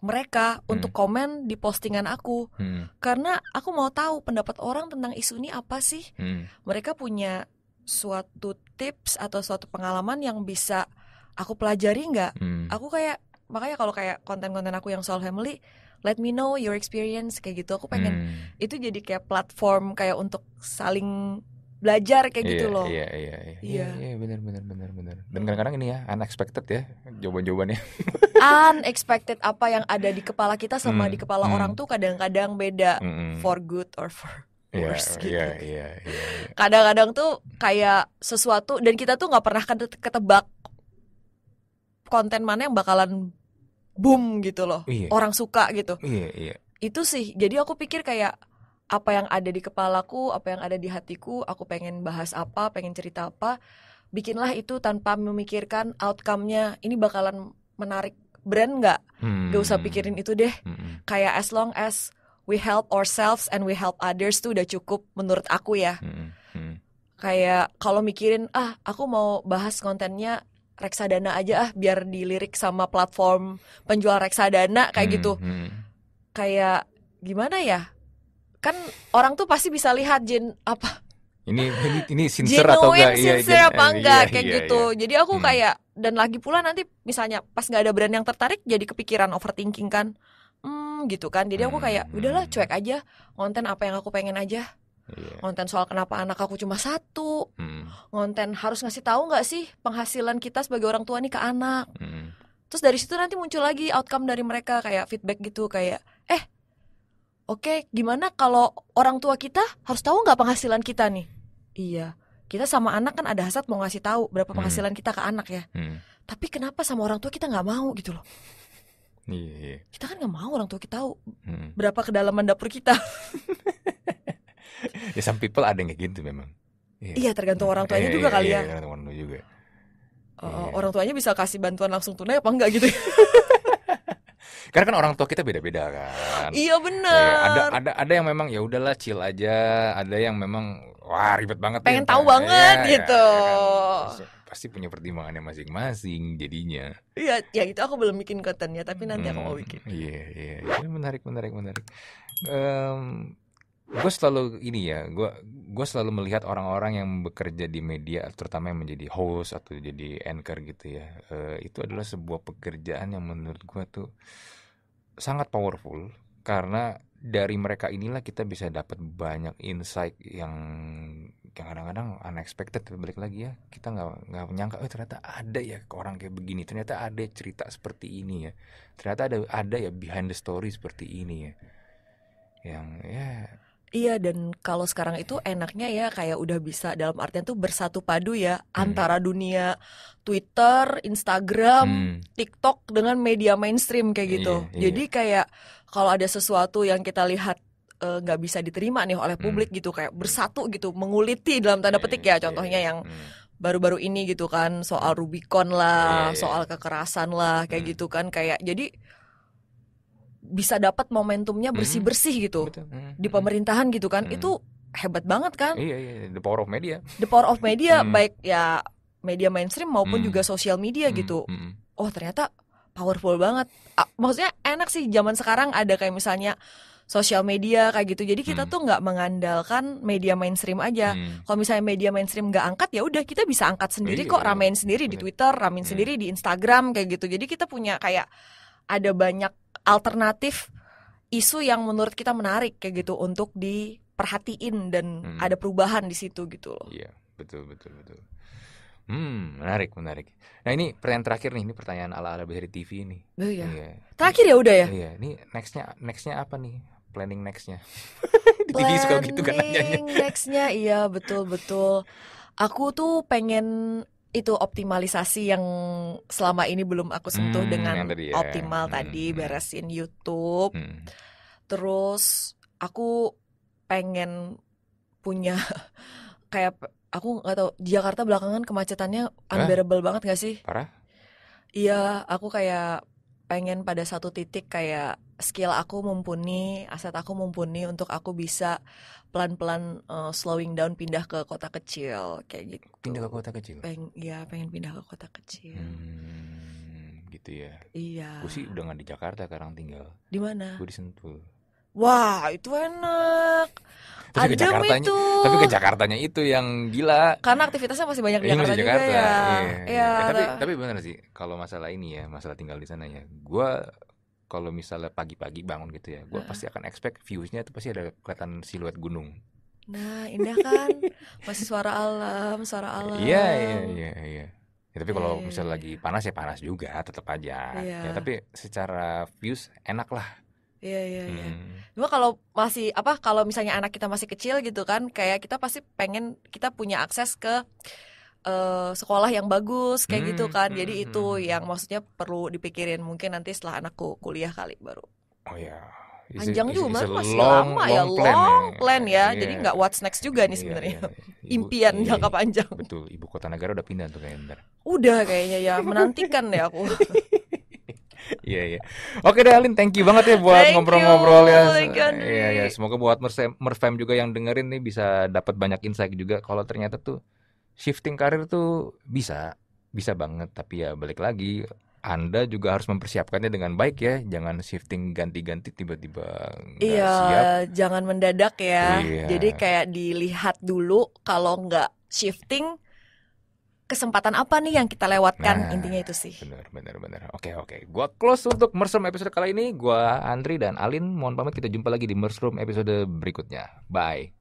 B: mereka untuk komen di postingan aku
A: Hmm.
B: karena aku mau tahu pendapat orang tentang isu ini apa sih
A: Hmm.
B: mereka punya suatu tips atau suatu pengalaman yang bisa aku pelajari nggak
A: Hmm.
B: aku kayak makanya kalau kayak konten-konten aku yang soal family let me know your experience kayak gitu aku pengen
A: Hmm.
B: itu jadi kayak platform kayak untuk saling belajar kayak gitu
A: Iya,
B: loh
A: Iya iya iya.
B: Iya.
A: Iya benar benar benar benar. Dan kadang-kadang ini ya unexpected ya jawaban-jawabannya. *laughs*
B: unexpected apa yang ada di kepala kita sama
A: Hmm,
B: di kepala
A: hmm.
B: orang tuh kadang-kadang beda
A: Mm-mm.
B: for good or for
A: Iya
B: worse gitu.
A: iya iya
B: kadang-kadang tuh kayak sesuatu dan kita tuh nggak pernah kete- ketebak konten mana yang bakalan boom gitu loh
A: Iya.
B: orang suka gitu
A: Iya iya.
B: itu sih jadi aku pikir kayak apa yang ada di kepalaku apa yang ada di hatiku aku pengen bahas apa pengen cerita apa bikinlah itu tanpa memikirkan outcome-nya ini bakalan menarik brand nggak
A: Hmm.
B: gak usah pikirin itu deh
A: Mm-mm.
B: kayak as long as we help ourselves and we help others tuh udah cukup menurut aku ya
A: Mm-mm. Mm.
B: kayak kalau mikirin ah aku mau bahas kontennya reksadana aja ah biar dilirik sama platform penjual reksadana kayak
A: Hmm,
B: gitu
A: hmm.
B: kayak gimana ya kan orang tuh pasti bisa lihat Jin apa
A: Ini ini ini *laughs* sincere atau
B: genuine
A: enggak? Iya,
B: sincere
A: gen-
B: apa
A: eh,
B: enggak
A: iya,
B: kayak
A: iya,
B: gitu
A: iya.
B: jadi aku
A: Hmm.
B: kayak dan lagi pula nanti misalnya pas nggak ada brand yang tertarik jadi kepikiran overthinking kan hmm gitu kan jadi aku kayak
A: Hmm.
B: udahlah cuek aja konten apa yang aku pengen aja
A: Iya.
B: konten soal kenapa anak aku cuma satu
A: Hmm,
B: konten harus ngasih tahu nggak sih penghasilan kita sebagai orang tua nih ke anak
A: hmm.
B: terus dari situ nanti muncul lagi outcome dari mereka kayak feedback gitu kayak eh oke gimana kalau orang tua kita harus tahu nggak penghasilan kita nih iya kita sama anak kan ada hasrat mau ngasih tahu berapa
A: Hmm.
B: penghasilan kita ke anak ya
A: Hmm.
B: tapi kenapa sama orang tua kita nggak mau gitu loh
A: Iya, iya.
B: kita kan nggak mau orang tua kita tahu
A: Hmm.
B: berapa kedalaman dapur kita *laughs*
A: Ya some people ada yang kayak gitu memang.
B: iya tergantung orang tuanya
A: Iya,
B: juga
A: iya,
B: kali
A: iya,
B: ya
A: tergantung orang tua juga.
B: Oh,
A: Iya.
B: orang tuanya bisa kasih bantuan langsung tunai apa enggak gitu *laughs*
A: Karena kan orang tua kita beda-beda kan.
B: iya
A: Iya,
B: bener
A: ada ada ada yang memang ya udahlah chill aja, ada yang memang wah ribet banget
B: Pengen
A: nih,
B: tahu
A: Pak.
B: banget
A: Iya,
B: gitu.
A: iya kan. Pasti, punya pertimbangannya masing-masing jadinya.
B: iya ya itu aku belum bikin kontennya tapi nanti aku mau
A: Hmm,
B: bikin
A: Iya, iya, iya. menarik, menarik, menarik. Em, gue selalu ini ya gue gue selalu melihat orang-orang yang bekerja di media terutama yang menjadi host atau jadi anchor gitu ya eh, itu adalah sebuah pekerjaan yang menurut gue tuh sangat powerful karena dari mereka inilah kita bisa dapat banyak insight yang yang kadang-kadang unexpected balik lagi ya kita nggak nggak menyangka oh ternyata ada ya orang kayak begini ternyata ada cerita seperti ini ya ternyata ada ada ya behind the story seperti ini ya. Yang ya
B: Iya dan kalau sekarang itu enaknya ya kayak udah bisa dalam artian tuh bersatu padu ya
A: Hmm.
B: antara dunia Twitter, Instagram,
A: hmm,
B: TikTok dengan media mainstream kayak gitu.
A: Iya, iya.
B: Jadi kayak kalau ada sesuatu yang kita lihat eh, nggak bisa diterima nih oleh
A: Hmm.
B: publik gitu kayak bersatu gitu menguliti dalam tanda petik ya
A: iya,
B: contohnya
A: iya.
B: yang
A: Hmm.
B: baru-baru ini gitu kan soal Rubicon lah,
A: Iya, iya,
B: soal
A: iya.
B: kekerasan lah kayak
A: Hmm.
B: gitu kan kayak jadi bisa dapat momentumnya
A: Hmm.
B: bersih-bersih gitu
A: Betul. Hmm,
B: di pemerintahan gitu kan
A: Hmm.
B: itu hebat banget kan
A: Iya iya the power of media.
B: the power of media
A: Hmm.
B: baik ya media mainstream maupun
A: Hmm.
B: juga sosial media
A: Hmm,
B: gitu
A: hmm,
B: oh ternyata powerful banget Ah, maksudnya enak sih zaman sekarang ada kayak misalnya sosial media kayak gitu jadi kita
A: Hmm.
B: tuh nggak mengandalkan media mainstream aja
A: hmm.
B: kalau misalnya media mainstream nggak angkat ya udah kita bisa angkat sendiri
A: Iya,
B: kok
A: iya.
B: ramein sendiri di. Twitter ramein
A: Hmm.
B: sendiri di Instagram kayak gitu jadi kita punya kayak ada banyak alternatif isu yang menurut kita menarik kayak gitu untuk diperhatiin dan
A: Hmm.
B: ada perubahan di situ gitu loh
A: Iya betul betul betul. Hmm menarik menarik. Nah ini pertanyaan terakhir nih ini pertanyaan ala ala dari TV nih.
B: Oh, iya.
A: Iya.
B: terakhir ya udah ya
A: Iya ini nextnya nextnya apa nih planning nextnya? *laughs* Di TV suka gitu kan nanyanya.
B: Planning nextnya iya betul betul. Aku tuh pengen itu optimalisasi yang selama ini belum aku sentuh
A: Hmm,
B: dengan
A: tadi ya.
B: optimal
A: Hmm,
B: tadi
A: hmm.
B: beresin YouTube.
A: Hmm.
B: Terus aku pengen punya *laughs* kayak aku nggak tahu di Jakarta belakangan kemacetannya unbearable banget gak sih?
A: Parah?
B: Iya, aku kayak pengen pada satu titik kayak skill aku mumpuni, aset aku mumpuni untuk aku bisa pelan-pelan uh, slowing down pindah ke kota kecil kayak gitu.
A: Pindah ke kota kecil.
B: Peng, ya pengen pindah ke kota kecil.
A: Hmm, gitu ya.
B: Iya.
A: Gue sih udah nggak di Jakarta sekarang tinggal.
B: Di mana?
A: Gue di Sentul.
B: Wah, itu enak.
A: Tapi ke Jakartanya,
B: itu.
A: tapi ke Jakartanya itu yang gila.
B: Karena aktivitasnya masih banyak di
A: Iya,
B: Jakarta
A: masih
B: juga
A: Jakarta.
B: ya.
A: Iya,
B: Ya,
A: iya. Eh, tapi tapi benar sih kalau masalah ini ya, masalah tinggal di sana ya. Gua kalau misalnya pagi-pagi bangun gitu ya, gua
B: Heeh.
A: pasti akan expect views-nya itu pasti ada kelihatan siluet gunung.
B: Nah, indah kan? Masih suara alam, suara alam.
A: Iya, iya, iya, iya. Ya, tapi kalau
B: Iya, iya,
A: misalnya
B: iya.
A: lagi panas ya panas juga, tetap aja.
B: Iya.
A: Ya, tapi secara views enak lah.
B: Iya, iya, iya.
A: Hmm.
B: Cuma kalau masih apa kalau misalnya anak kita masih kecil gitu kan kayak kita pasti pengen kita punya akses ke eh, sekolah yang bagus kayak gitu
A: Hmm,
B: kan.
A: hmm,
B: Jadi
A: hmm,
B: itu
A: hmm.
B: yang maksudnya perlu dipikirin mungkin nanti setelah anakku kuliah kali baru.
A: Oh ya. A-
B: Panjang juga masih
A: long-
B: lama ya,
A: long plan
B: long plan ya.
A: Iya.
B: Jadi nggak what's next juga nih
A: Iya,
B: sebenarnya.
A: iya, iya. *laughs* Ibu-
B: Impian
A: iya,
B: jangka panjang.
A: Betul, ibu kota negara udah pindah tuh kayaknya.
B: Udah kayaknya ya menantikan deh aku. *laughs*
A: Iya iya. Oke deh Alin, thank you banget ya buat ngobrol-ngobrol ya. Iya iya, semoga buat Merfam juga yang dengerin nih bisa dapat banyak insight juga kalau ternyata tuh shifting karir tuh bisa, bisa banget tapi ya balik lagi Anda juga harus mempersiapkannya dengan baik ya, jangan shifting ganti-ganti tiba-tiba
B: Iya,
A: siap.
B: jangan mendadak ya.
A: Iya.
B: Jadi kayak dilihat dulu kalau nggak shifting kesempatan apa nih yang kita lewatkan
A: Nah,
B: intinya itu sih.
A: Bener bener bener. Oke oke. Gua close untuk Mersroom episode kali ini. Gua Andri dan Alin. Mohon pamit kita jumpa lagi di Mersroom episode berikutnya. Bye.